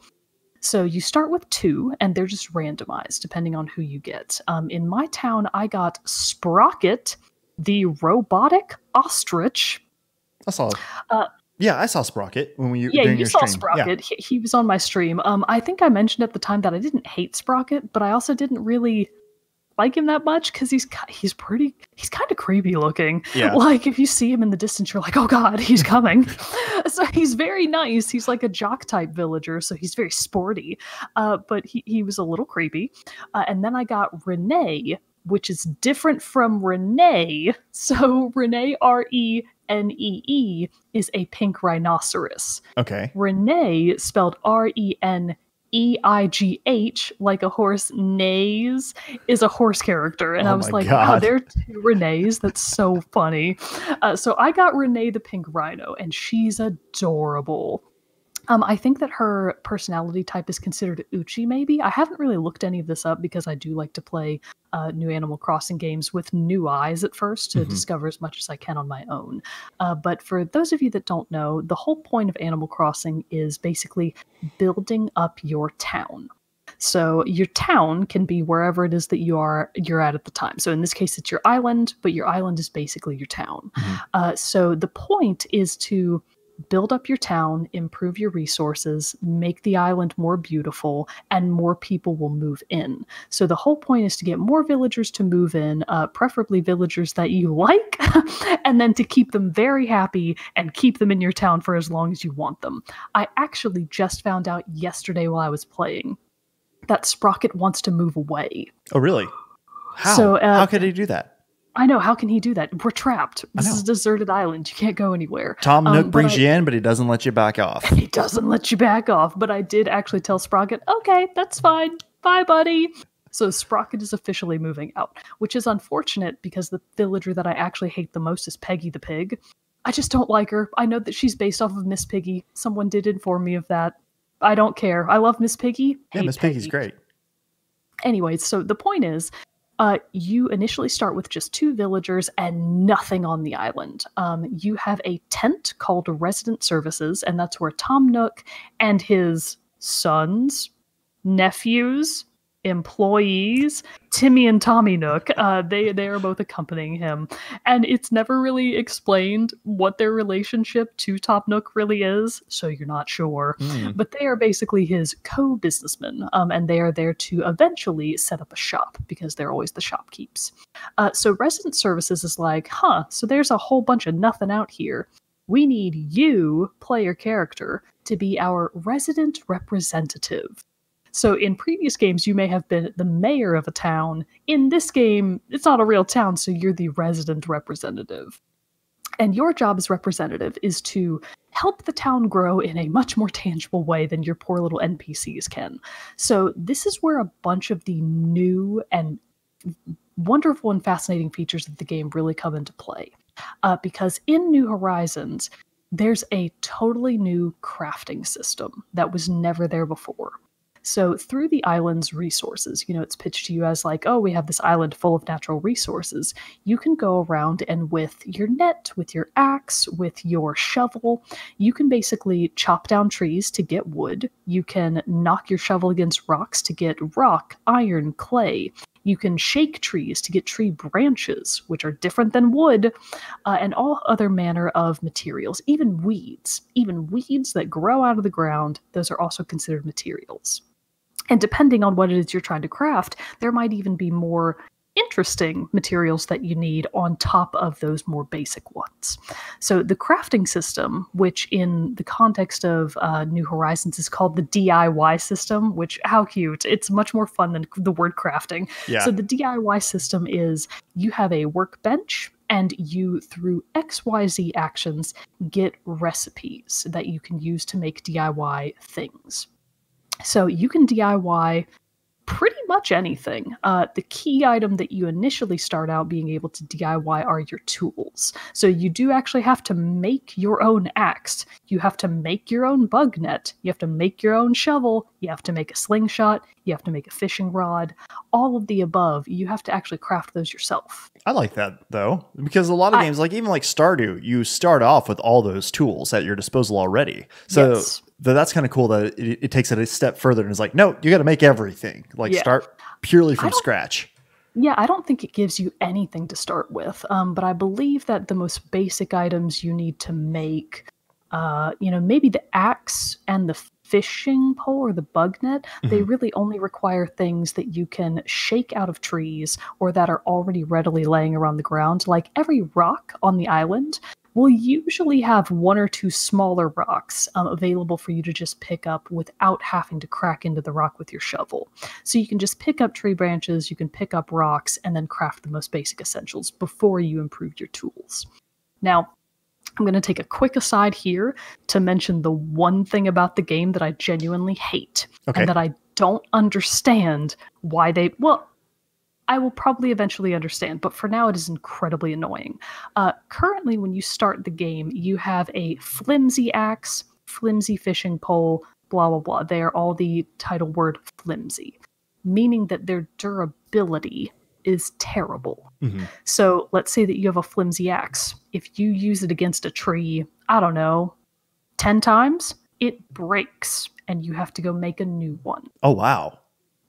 So you start with two, and they're just randomized depending on who you get. Um, in my town, I got Sprocket, the robotic ostrich. That's saw. Uh, yeah, I saw Sprocket when we yeah, during you saw stream. Sprocket. He, he was on my stream. Um, I think I mentioned at the time that I didn't hate Sprocket, but I also didn't really like him that much because he's he's pretty he's kind of creepy looking. Yeah. Like if you see him in the distance, you're like, oh god, he's coming. so he's very nice. He's like a jock type villager, so he's very sporty. Uh, but he he was a little creepy. Uh, and then I got Renee, which is different from Renee. So Renee R E N E E is a pink rhinoceros. Okay. Renee, spelled R E N E I G H, like a horse neighs, is a horse character. And Oh I was like, wow, God. there are two Renees. That's so funny. Uh, so I got Renee the pink rhino, and she's adorable. Um, I think that her personality type is considered Uchi, maybe. I haven't really looked any of this up because I do like to play uh, new Animal Crossing games with new eyes at first to Mhm. discover as much as I can on my own. Uh, but for those of you that don't know, the whole point of Animal Crossing is basically building up your town. So your town can be wherever it is that you are you're at at the time. So in this case, it's your island, but your island is basically your town. Mhm. Uh, so the point is to build up your town, improve your resources, make the island more beautiful, and more people will move in. So the whole point is to get more villagers to move in, uh, preferably villagers that you like, and then to keep them very happy and keep them in your town for as long as you want them. I actually just found out yesterday while I was playing that Sprocket wants to move away. Oh, really? How? So, uh, How could he do that? I know, how can he do that? We're trapped. This is a deserted island. You can't go anywhere. Tom um, Nook but brings I- you in, but he doesn't let you back off. He doesn't let you back off, but I did actually tell Sprocket, okay, that's fine. Bye, buddy. So Sprocket is officially moving out, which is unfortunate because the villager that I actually hate the most is Peggy the pig. I just don't like her. I know that she's based off of Miss Piggy. Someone did inform me of that. I don't care. I love Miss Piggy. Yeah, Miss Piggy's great. Anyways, so the point is, uh, you initially start with just two villagers and nothing on the island. Um, you have a tent called Resident Services, and that's where Tom Nook and his sons, nephews, employees, Timmy and Tommy Nook, uh, they they are both accompanying him, and it's never really explained what their relationship to Tom Nook really is, so you're not sure. Mm. but they are basically his co-businessmen um, and they are there to eventually set up a shop because they're always the shopkeeps. Uh, so resident services is like huh so there's a whole bunch of nothing out here. We need you player character to be our resident representative so in previous games you may have been the mayor of a town in this game it's not a real town so you're the resident representative and your job as representative is to help the town grow in a much more tangible way than your poor little NPCs can. So, this is where a bunch of the new and wonderful and fascinating features of the game really come into play. Uh, because in New Horizons, there's a totally new crafting system that was never there before. So, through the island's resources, you know, it's pitched to you as like, oh, we have this island full of natural resources. You can go around and with your net, with your axe, with your shovel, you can basically chop down trees to get wood. You can knock your shovel against rocks to get rock, iron, clay. You can shake trees to get tree branches, which are different than wood, uh, and all other manner of materials, even weeds. Even weeds that grow out of the ground, those are also considered materials. And depending on what it is you're trying to craft, there might even be more interesting materials that you need on top of those more basic ones. So the crafting system, which in the context of uh, New Horizons is called the DIY system, which how cute! It's much more fun than the word crafting. Yeah. So the DIY system is you have a workbench and you through XYZ actions get recipes that you can use to make DIY things. So you can DIY pretty much anything. Uh, the key item that you initially start out being able to DIY are your tools. So you do actually have to make your own axe. You have to make your own bug net. You have to make your own shovel. You have to make a slingshot. You have to make a fishing rod. All of the above, you have to actually craft those yourself. I like that though, because a lot of I- games, like even like Stardew, you start off with all those tools at your disposal already. So Yes. Th- that's kind of cool that it, it takes it a step further and is like, no, you got to make everything. Like Yeah. start purely from scratch. Yeah, I don't think it gives you anything to start with, um, but I believe that the most basic items you need to make, uh, you know, maybe the axe and the fishing pole or the bug net, they really only require things that you can shake out of trees or that are already readily laying around the ground. Like every rock on the island will usually have one or two smaller rocks um, available for you to just pick up without having to crack into the rock with your shovel. So you can just pick up tree branches, you can pick up rocks, and then craft the most basic essentials before you improve your tools. Now, I'm going to take a quick aside here to mention the one thing about the game that I genuinely hate Okay. and that I don't understand why they. Well, I will probably eventually understand, but for now it is incredibly annoying. Uh, currently, when you start the game, you have a flimsy axe, flimsy fishing pole, blah blah blah. They are all the title word flimsy, meaning that their durability is terrible. Mhm. So let's say that you have a flimsy axe. If you use it against a tree, I don't know, 10 times, it breaks and you have to go make a new one. Oh wow.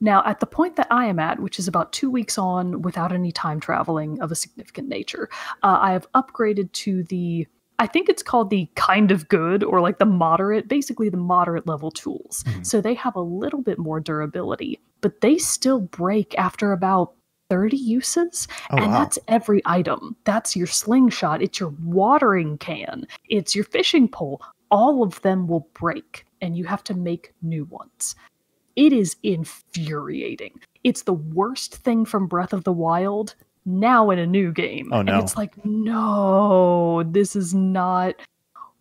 Now, at the point that I am at, which is about two weeks on without any time traveling of a significant nature, uh, I have upgraded to the, I think it's called the kind of good or like the moderate, basically the moderate level tools. Mhm. So they have a little bit more durability, but they still break after about 30 uses. Oh and wow. that's every item. That's your slingshot, it's your watering can, it's your fishing pole. All of them will break, and you have to make new ones. It is infuriating. It's the worst thing from Breath of the Wild now in a new game. Oh, no. And it's like, no, this is not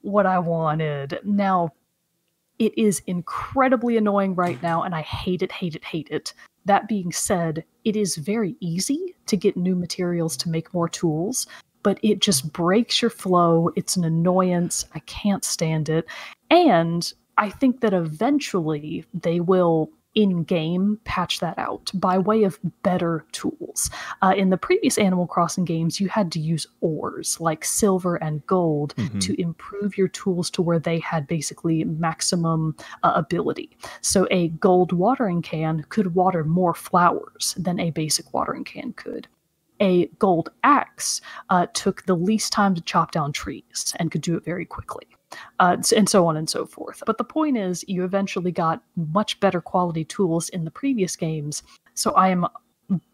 what I wanted. Now, it is incredibly annoying right now, and I hate it, hate it, hate it. That being said, it is very easy to get new materials to make more tools, but it just breaks your flow. It's an annoyance. I can't stand it. And I think that eventually they will in game patch that out by way of better tools. Uh, in the previous Animal Crossing games, you had to use ores like silver and gold Mhm. to improve your tools to where they had basically maximum uh, ability. So a gold watering can could water more flowers than a basic watering can could. A gold axe uh, took the least time to chop down trees and could do it very quickly. Uh, and so on and so forth. But the point is, you eventually got much better quality tools in the previous games. So I am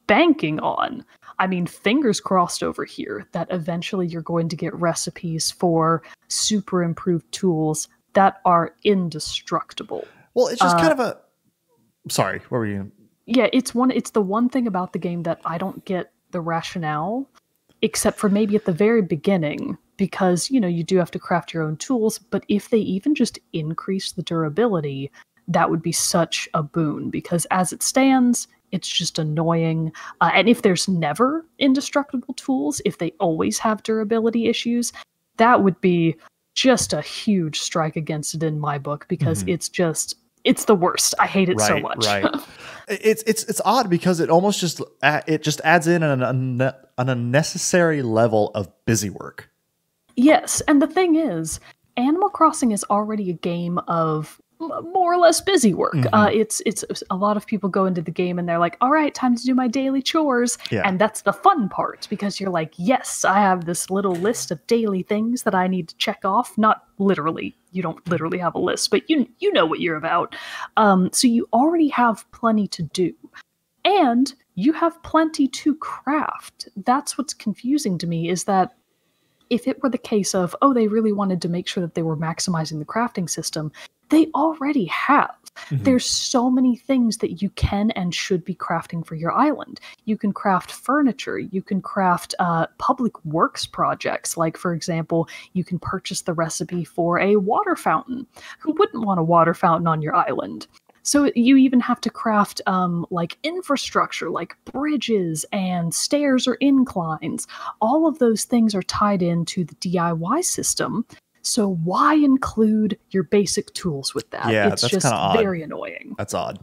banking on, I mean, fingers crossed over here, that eventually you're going to get recipes for super improved tools that are indestructible. Well, it's just uh, kind of a. Sorry, what were you? Yeah, it's one it's the one thing about the game that I don't get the rationale except for maybe at the very beginning because, you know, you do have to craft your own tools, but if they even just increase the durability, that would be such a boon because as it stands, it's just annoying. Uh, and if there's never indestructible tools, if they always have durability issues, that would be just a huge strike against it in my book because Mhm. it's just it's the worst. I hate it so much. right. It's it's it's odd because it almost just it just adds in an, an unnecessary level of busy work. Yes, and the thing is, Animal Crossing is already a game of more or less busy work. Mhm. Uh, it's it's a lot of people go into the game and they're like, "All right, time to do my daily chores," Yeah. and that's the fun part because you're like, "Yes, I have this little list of daily things that I need to check off." Not literally, you don't literally have a list, but you you know what you're about. Um, so you already have plenty to do, and you have plenty to craft. That's what's confusing to me is that if it were the case of, oh, they really wanted to make sure that they were maximizing the crafting system, they already have. Mhm. There's so many things that you can and should be crafting for your island. You can craft furniture, you can craft uh, public works projects. Like, for example, you can purchase the recipe for a water fountain. Who wouldn't want a water fountain on your island? So you even have to craft um, like infrastructure, like bridges and stairs or inclines all of those things are tied into the DIY system. So why include your basic tools with that? Yeah, it's that's just odd. very annoying. That's odd.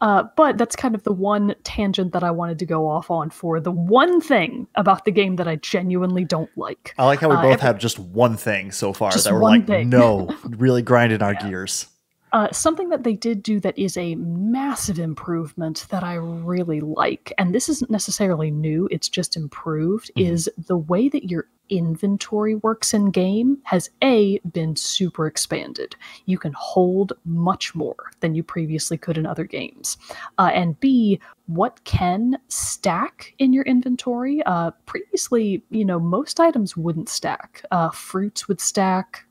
Uh, but that's kind of the one tangent that I wanted to go off on for the one thing about the game that I genuinely don't like. I like how we Uh, both every- have just one thing so far that we're like, thing. no, really grinding our gears. Uh, something that they did do that is a massive improvement that I really like, and this isn't necessarily new, it's just improved, Mhm. is the way that your inventory works in game has A, been super expanded. You can hold much more than you previously could in other games. Uh, and B, what can stack in your inventory? Uh, previously, you know, most items wouldn't stack. Uh, fruits would stack.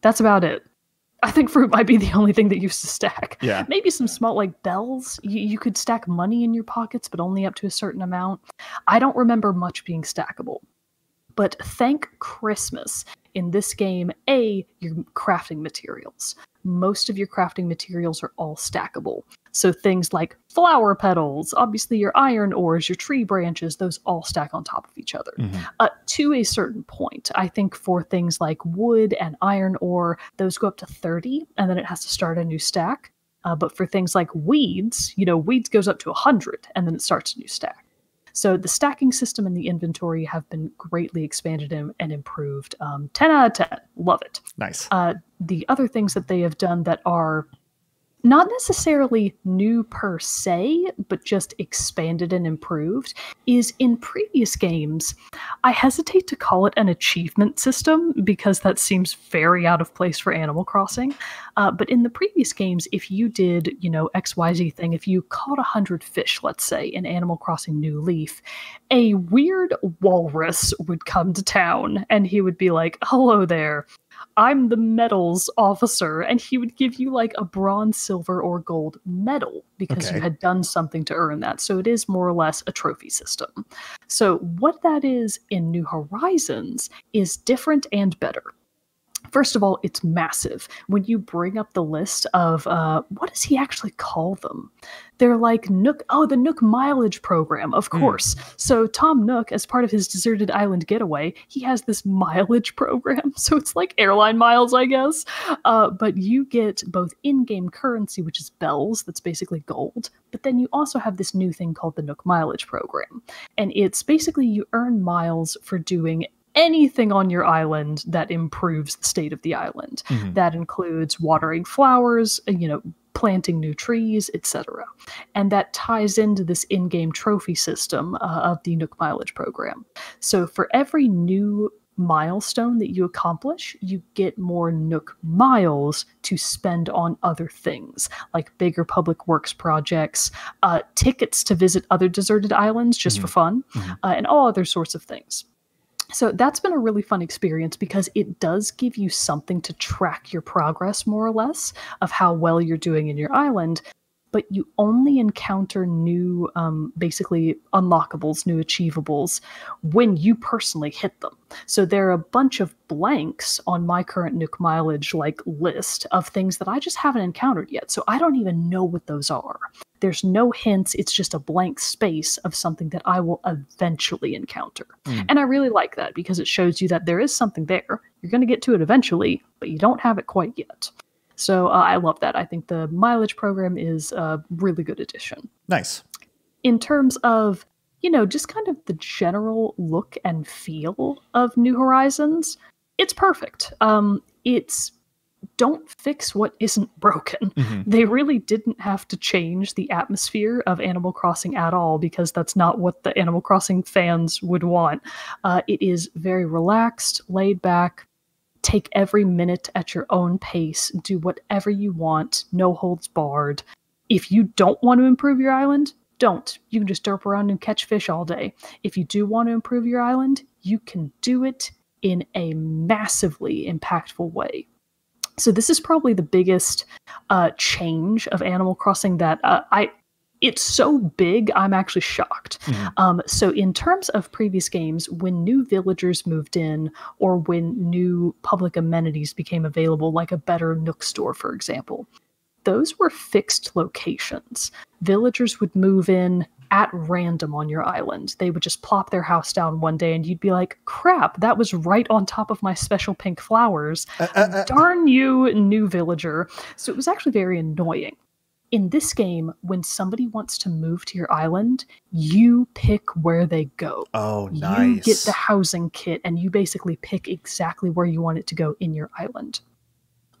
That's about it. I think fruit might be the only thing that used to stack. Yeah. Maybe some small, like bells. You, you could stack money in your pockets, but only up to a certain amount. I don't remember much being stackable. But thank Christmas. In this game, A, your crafting materials. Most of your crafting materials are all stackable. So things like flower petals, obviously your iron ores, your tree branches, those all stack on top of each other. Mhm. Uh, to a certain point. I think for things like wood and iron ore, those go up to 30, and then it has to start a new stack. Uh, but for things like weeds, you know, weeds goes up to 100, and then it starts a new stack. So the stacking system and the inventory have been greatly expanded and, and improved. Um, 10 out of 10. Love it. Nice. Uh, the other things that they have done that are not necessarily new per se, but just expanded and improved, is in previous games. I hesitate to call it an achievement system because that seems very out of place for Animal Crossing. Uh, but in the previous games, if you did, you know, XYZ thing, if you caught a hundred fish, let's say, in Animal Crossing New Leaf, a weird walrus would come to town and he would be like, hello there. I'm the medals officer, and he would give you like a bronze, silver, or gold medal because Okay. you had done something to earn that. So it is more or less a trophy system. So, what that is in New Horizons is different and better. First of all, it's massive. When you bring up the list of uh, what does he actually call them? They're like Nook. Oh, the Nook mileage program, of Hmm. course. So Tom Nook, as part of his deserted island getaway, he has this mileage program. So it's like airline miles, I guess. Uh, but you get both in-game currency, which is bells, that's basically gold. But then you also have this new thing called the Nook mileage program, and it's basically you earn miles for doing anything on your island that improves the state of the island. Mhm. That includes watering flowers, uh, you know, planting new trees, etc. And that ties into this in-game trophy system uh, of the Nook mileage program. So for every new milestone that you accomplish, you get more Nook miles to spend on other things, like bigger public works projects, uh, tickets to visit other deserted islands just for fun, Mhm. uh, and all other sorts of things. So that's been a really fun experience because it does give you something to track your progress more or less of how well you're doing in your island. But you only encounter new, um, basically unlockables, new achievables when you personally hit them. So there are a bunch of blanks on my current Nook mileage like list of things that I just haven't encountered yet. So I don't even know what those are. There's no hints. It's just a blank space of something that I will eventually encounter. Mm. And I really like that because it shows you that there is something there. You're going to get to it eventually, but you don't have it quite yet. So uh, I love that. I think the mileage program is a really good addition. Nice. In terms of, you know, just kind of the general look and feel of New Horizons, it's perfect. Um, it's don't fix what isn't broken Mhm. they really didn't have to change the atmosphere of Animal Crossing at all because that's not what the Animal Crossing fans would want. Uh, it is very relaxed, laid back. Take every minute at your own pace. Do whatever you want. No holds barred. If you don't want to improve your island, don't. You can just derp around and catch fish all day. If you do want to improve your island, you can do it in a massively impactful way. So this is probably the biggest uh, change of Animal Crossing that uh, I. It's so big, I'm actually shocked. Mhm. Um, so, in terms of previous games, when new villagers moved in, or when new public amenities became available, like a better Nook store, for example, those were fixed locations. Villagers would move in at random on your island. They would just plop their house down one day, and you'd be like, crap, that was right on top of my special pink flowers. Uh, uh, uh, Darn you, new villager. So it was actually very annoying. In this game, when somebody wants to move to your island, you pick where they go. oh, nice. You get the housing kit and you basically pick exactly where you want it to go in your island.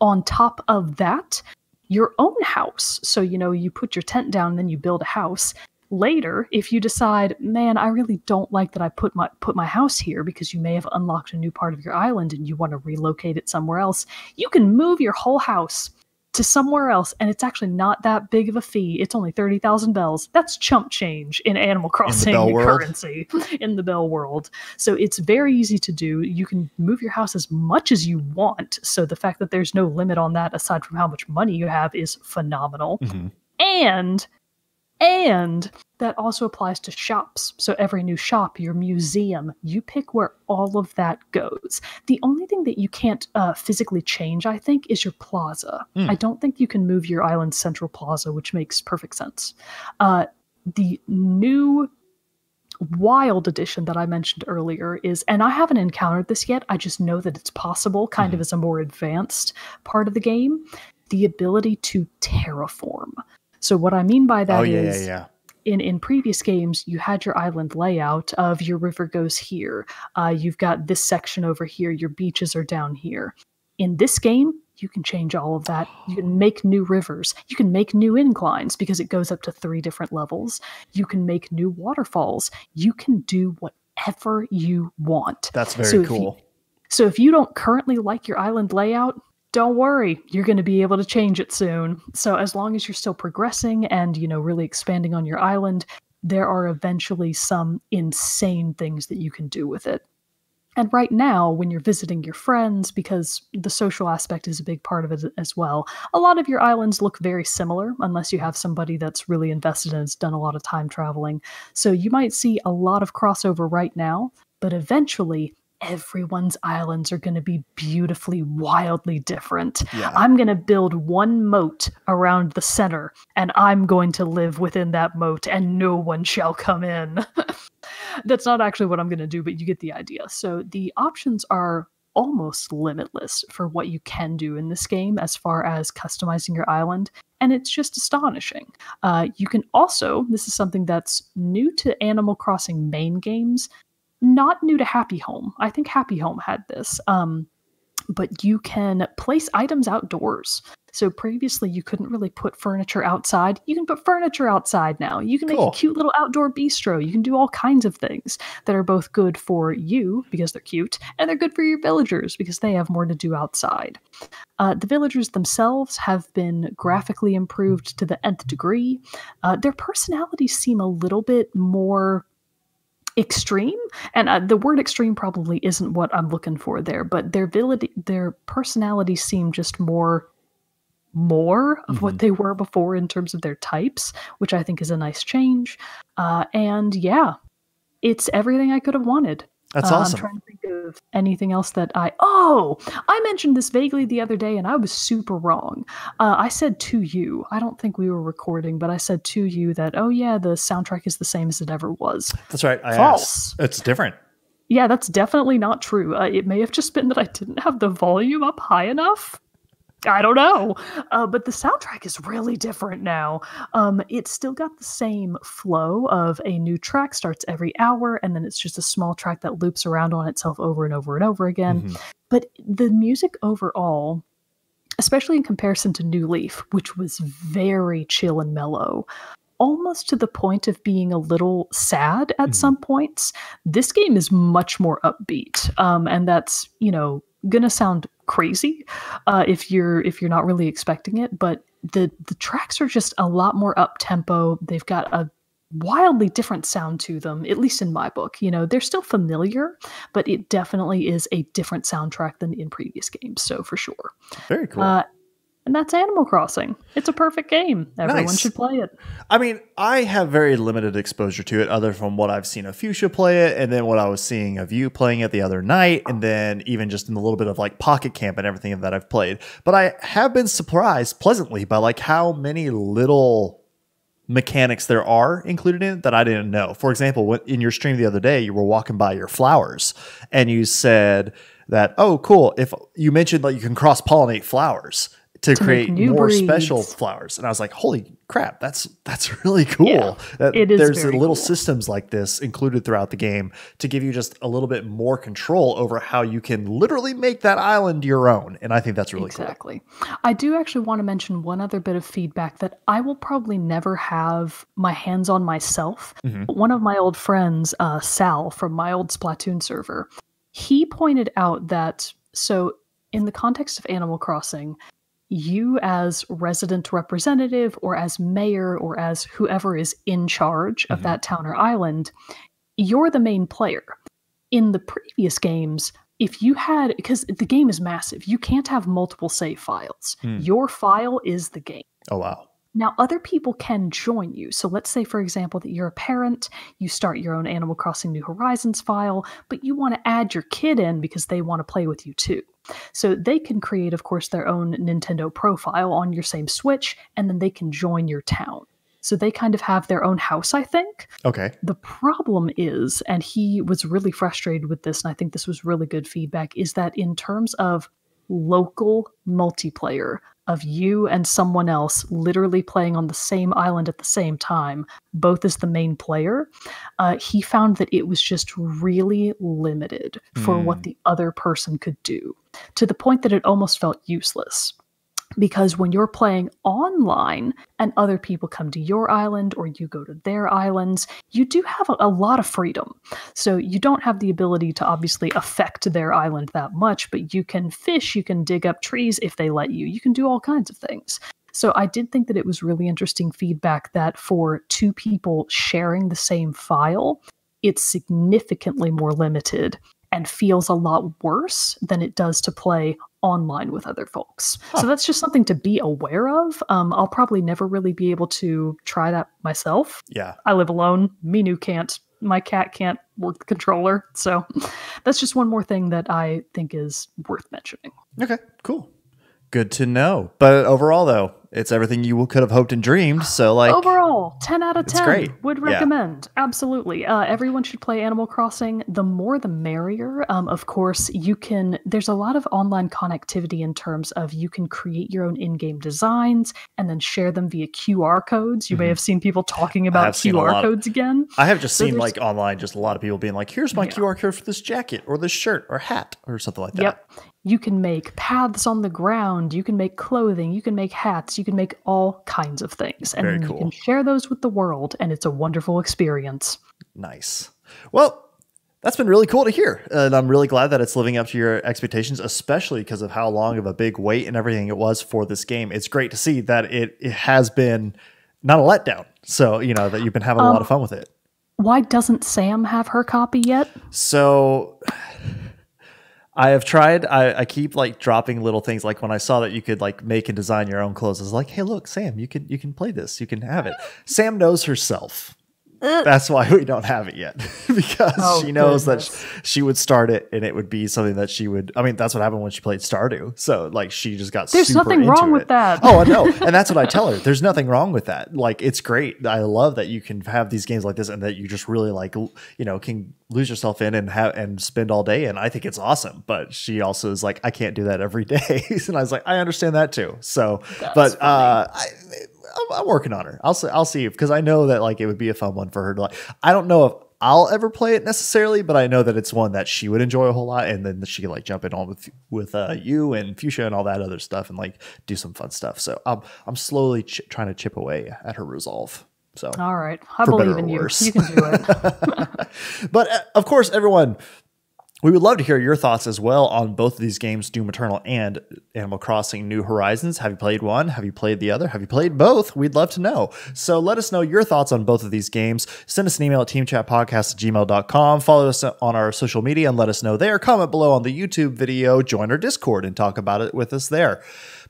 On top of that, your own house. So, you know, you put your tent down, then you build a house. Later, if you decide, man, I really don't like that I put my put my house here because you may have unlocked a new part of your island and you want to relocate it somewhere else, you can move your whole house to somewhere else and it's actually not that big of a fee. It's only 30,000 bells. That's chump change in Animal Crossing world? currency in the Bell world. So it's very easy to do. You can move your house as much as you want. So the fact that there's no limit on that aside from how much money you have is phenomenal. Mhm. And And that also applies to shops. So every new shop, your museum, you pick where all of that goes. The only thing that you can't uh, physically change, I think, is your plaza. Hmm. I don't think you can move your island central plaza, which makes perfect sense. Uh, the new wild edition that I mentioned earlier is, and I haven't encountered this yet, I just know that it's possible, kind of Mhm. as a more advanced part of the game, the ability to terraform. So, what I mean by that oh is yeah, yeah, yeah. in in previous games you had your island layout of your river goes here. Uh, you've got this section over here your beaches are down here. In this game you can change all of that. You can make new rivers. You can make new inclines because it goes up to three different levels. You can make new waterfalls. You can do whatever you want. That's very So if you- cool. so if you don't currently like your island layout, don't worry, you're going to be able to change it soon. So as long as you're still progressing and, you know, really expanding on your island, there are eventually some insane things that you can do with it. And right now, when you're visiting your friends, because the social aspect is a big part of it as well, a lot of your islands look very similar, unless you have somebody that's really invested and has done a lot of time traveling. So you might see a lot of crossover right now, but eventually, everyone's islands are going to be beautifully, wildly different. Yeah. I'm going to build one moat around the center, and I'm going to live within that moat, and no one shall come in. That's not actually what I'm going to do, but you get the idea. So the options are almost limitless for what you can do in this game as far as customizing your island. And it's just astonishing. Uh, you can also, this is something that's new to Animal Crossing main games, not new to Happy Home. I think Happy Home had this. Um, but you can place items outdoors. So previously you couldn't really put furniture outside. You can put furniture outside now. You can make Cool. a cute little outdoor bistro. You can do all kinds of things that are both good for you because they're cute, and they're good for your villagers because they have more to do outside. Uh, the villagers themselves have been graphically improved to the nth degree. Uh, their personalities seem a little bit more extreme and uh, the word extreme probably isn't what i'm looking for there but their ability their personalities seem just more more of Mhm. what they were before in terms of their types which i think is a nice change uh, and yeah it's everything i could have wanted That's uh, awesome. I'm trying to think of anything else that I. Oh, I mentioned this vaguely the other day, and I was super wrong. Uh, I said to you. I don't think we were recording, but I said to you that oh yeah, the soundtrack is the same as it ever was. That's right. I False. asked. It's different. Yeah, that's definitely not true. Uh, it may have just been that I didn't have the volume up high enough. I don't know. Uh, but the soundtrack is really different now. Um, it's still got the same flow of a new track starts every hour, and then it's just a small track that loops around on itself over and over and over again. Mhm. But the music overall, especially in comparison to New Leaf, which was very chill and mellow, almost to the point of being a little sad at Mhm. some points, this game is much more upbeat. Um, and that's, you know, gonna sound crazy uh, if you're if you're not really expecting it, but the the tracks are just a lot more up tempo. They've got a wildly different sound to them, at least in my book. You know, they're still familiar, but it definitely is a different soundtrack than in previous games. So for sure. Very cool. Uh, and that's Animal Crossing. It's a perfect game. Everyone Nice. should play it. I mean, I have very limited exposure to it, other from what I've seen of Fuchsia play it, and then what I was seeing of you playing it the other night, and then even just in the little bit of like Pocket Camp and everything that I've played. But I have been surprised pleasantly by like how many little mechanics there are included in it that I didn't know. For example, in your stream the other day, you were walking by your flowers, and you said that, "Oh, cool! If you mentioned that you can cross pollinate flowers." To, To create more special flowers, and I was like, "Holy crap! That's that's really cool." Yeah, that it is there's little cool. systems like this included throughout the game to give you just a little bit more control over how you can literally make that island your own, and I think that's really cool. exactly. I do actually want to mention one other bit of feedback that I will probably never have my hands on myself. Mhm. One of my old friends, uh, Sal from my old Splatoon server, he pointed out that so in the context of Animal Crossing, you as resident representative or as mayor or as whoever is in charge of Mhm. that town or island, you're the main player. In the previous games, if you had because the game is massive, you can't have multiple save files. Hmm. Your file is the game. Oh wow! Now, other people can join you. So, let's say, for example, that you're a parent, you start your own Animal Crossing New Horizons file, but you want to add your kid in because they want to play with you too. So, they can create, of course, their own Nintendo profile on your same Switch, and then they can join your town. So, they kind of have their own house, I think. Okay. The problem is, and he was really frustrated with this, and I think this was really good feedback, is that in terms of local multiplayer of you and someone else literally playing on the same island at the same time, both as the main player, uh, he found that it was just really limited for Mm. what the other person could do to the point that it almost felt useless. Because when you're playing online and other people come to your island or you go to their islands, you do have a, a lot of freedom. So you don't have the ability to obviously affect their island that much, but you can fish, you can dig up trees if they let you, you can do all kinds of things. So I did think that it was really interesting feedback that for two people sharing the same file, it's significantly more limited and feels a lot worse than it does to play online with other folks. Huh. So that's just something to be aware of. Um, I'll probably never really be able to try that myself. Yeah. I live alone. Minu can't. My cat can't work the controller. So that's just one more thing that I think is worth mentioning. Okay. Cool. Good to know. But overall, though, it's everything you could have hoped and dreamed. So, like, Overall, 10 out of 10. great. Would Yeah. recommend. Absolutely. Uh, everyone should play Animal Crossing. The more, the merrier. Um, of course, you can, there's a lot of online connectivity in terms of you can create your own in game designs and then share them via QR codes. You may Mhm. have seen people talking about have seen a QR lot of- codes again. I have just So seen like online, just a lot of people being like, "Here's my Yeah. QR code for this jacket or this shirt or hat or something like that." Yep. You can make paths on the ground. You can make clothing. You can make hats. You can make all kinds of things. And Very cool. you can share those with the world, and it's a wonderful experience. Nice. Well, that's been really cool to hear. And I'm really glad that it's living up to your expectations, especially because of how long of a big wait and everything it was for this game. It's great to see that it, it has been not a letdown. So, you know, that you've been having a lot Um, of fun with it. Why doesn't Sam have her copy yet? So I have tried. I, I keep like dropping little things. Like when I saw that you could like make and design your own clothes, I was like, "Hey, look, Sam, you can you can play this. You can have it." Sam knows herself. That's why we don't have it yet because Oh, she knows that goodness. sh- she would start it and it would be something that she would. I mean, that's what happened when she played Stardew. So like she just got. There's nothing wrong it. with that. Oh, I know, and that's what I tell her. There's nothing wrong with that. Like it's great. I love that you can have these games like this and that you just really like you know can lose yourself in and have and spend all day. And I think it's awesome. But she also is like, I can't do that every day. and I was like, I understand that too. So, That's but funny. uh, I, I'm, I'm working on her. I'll see. I'll see because I know that like it would be a fun one for her to like. I don't know if. I'll ever play it necessarily, but I know that it's one that she would enjoy a whole lot, and then she could like jump in on with with uh, you and Fuchsia and all that other stuff, and like do some fun stuff. So I'm I'm slowly ch- trying to chip away at her resolve. So All right. I believe in you. You can do it. but uh, of course, everyone, we would love to hear your thoughts as well on both of these games, Doom Eternal and Animal Crossing New Horizons. Have you played one? Have you played the other? Have you played both? We'd love to know. So let us know your thoughts on both of these games. Send us an email at teamchatpodcast at gmail.com. Follow us on our social media and let us know there. Comment below on the YouTube video. Join our Discord and talk about it with us there.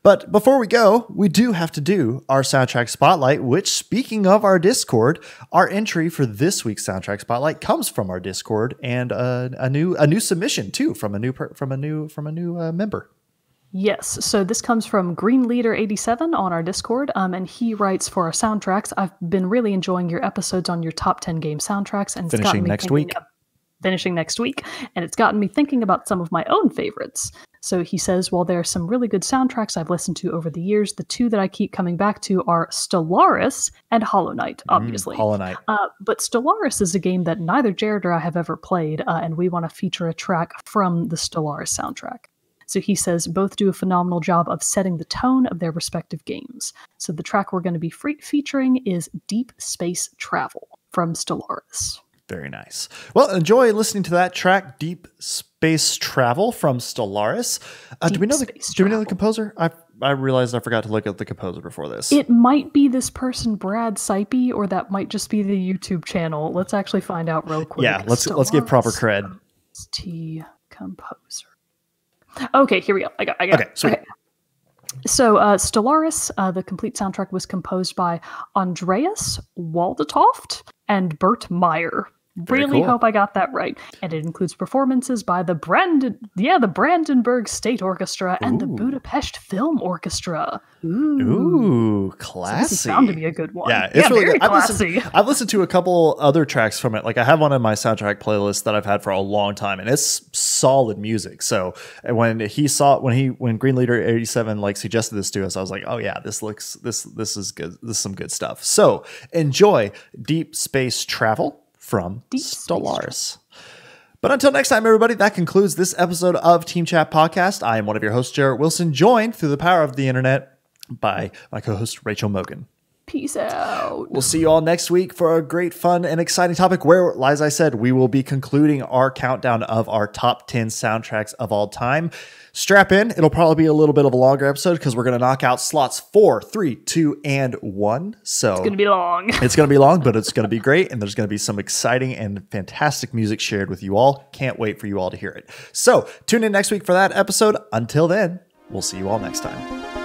But before we go, we do have to do our soundtrack spotlight, which, speaking of our Discord, our entry for this week's soundtrack spotlight comes from our Discord and uh, a new a new submission too from a new from a new from a new uh, member. Yes. So this comes from Green Leader 87 on our Discord, um, and he writes for our soundtracks. I've been really enjoying your episodes on your top 10 game soundtracks, and it's Finishing gotten me next week. of- finishing next week, and it's gotten me thinking about some of my own favorites. So he says, while there are some really good soundtracks I've listened to over the years, the two that I keep coming back to are Stellaris and Hollow Knight, obviously. Mm, Hollow Knight. Uh, but Stellaris is a game that neither Jerrett or I have ever played, uh, and we want to feature a track from the Stellaris soundtrack. So he says both do a phenomenal job of setting the tone of their respective games. So the track we're going to be free- featuring is Deep Space Travel from Stellaris. Very nice. Well, enjoy listening to that track, "Deep Space Travel" from Stellaris. Uh, do we know the Do we know the composer? I I realized I forgot to look at the composer before this. It might be this person, Brad Sipey, or that might just be the YouTube channel. Let's actually find out real quick. yeah, let's let's give proper cred. T composer. Okay, here we go. I got. I got. Okay, sweet. So, uh, Stellaris, uh, the complete soundtrack was composed by Andreas Waldetoft and Bert Meyer. Very Really cool. hope I got that right. And it includes performances by the Brandon, yeah, the Brandenburg State Orchestra and the Budapest Film Orchestra. Ooh, Ooh, classy. is to be a good one. Yeah, it's really very good. I've classy. listened, I've listened to a couple other tracks from it. Like I have one in my soundtrack playlist that I've had for a long time, and it's solid music. So when he saw when he when Green Leader eighty seven like suggested this to us, I was like, oh yeah, this looks this this is good. This is some good stuff. So enjoy Deep Space Travel from Deep. But until next time, everybody, that concludes this episode of Team Chat Podcast. I am one of your hosts, Jerrett Wilson, joined through the power of the internet by my co-host Rachel Mogan. Peace out. We'll see you all next week for a great, fun, and exciting topic where, as I said, we will be concluding our countdown of our top 10 soundtracks of all time. Strap in. It'll probably be a little bit of a longer episode because we're going to knock out slots four, three, two, and one. So It's gonna be long. it's going to be long, but it's going to be great. And there's going to be some exciting and fantastic music shared with you all. Can't wait for you all to hear it. So tune in next week for that episode. Until then, we'll see you all next time.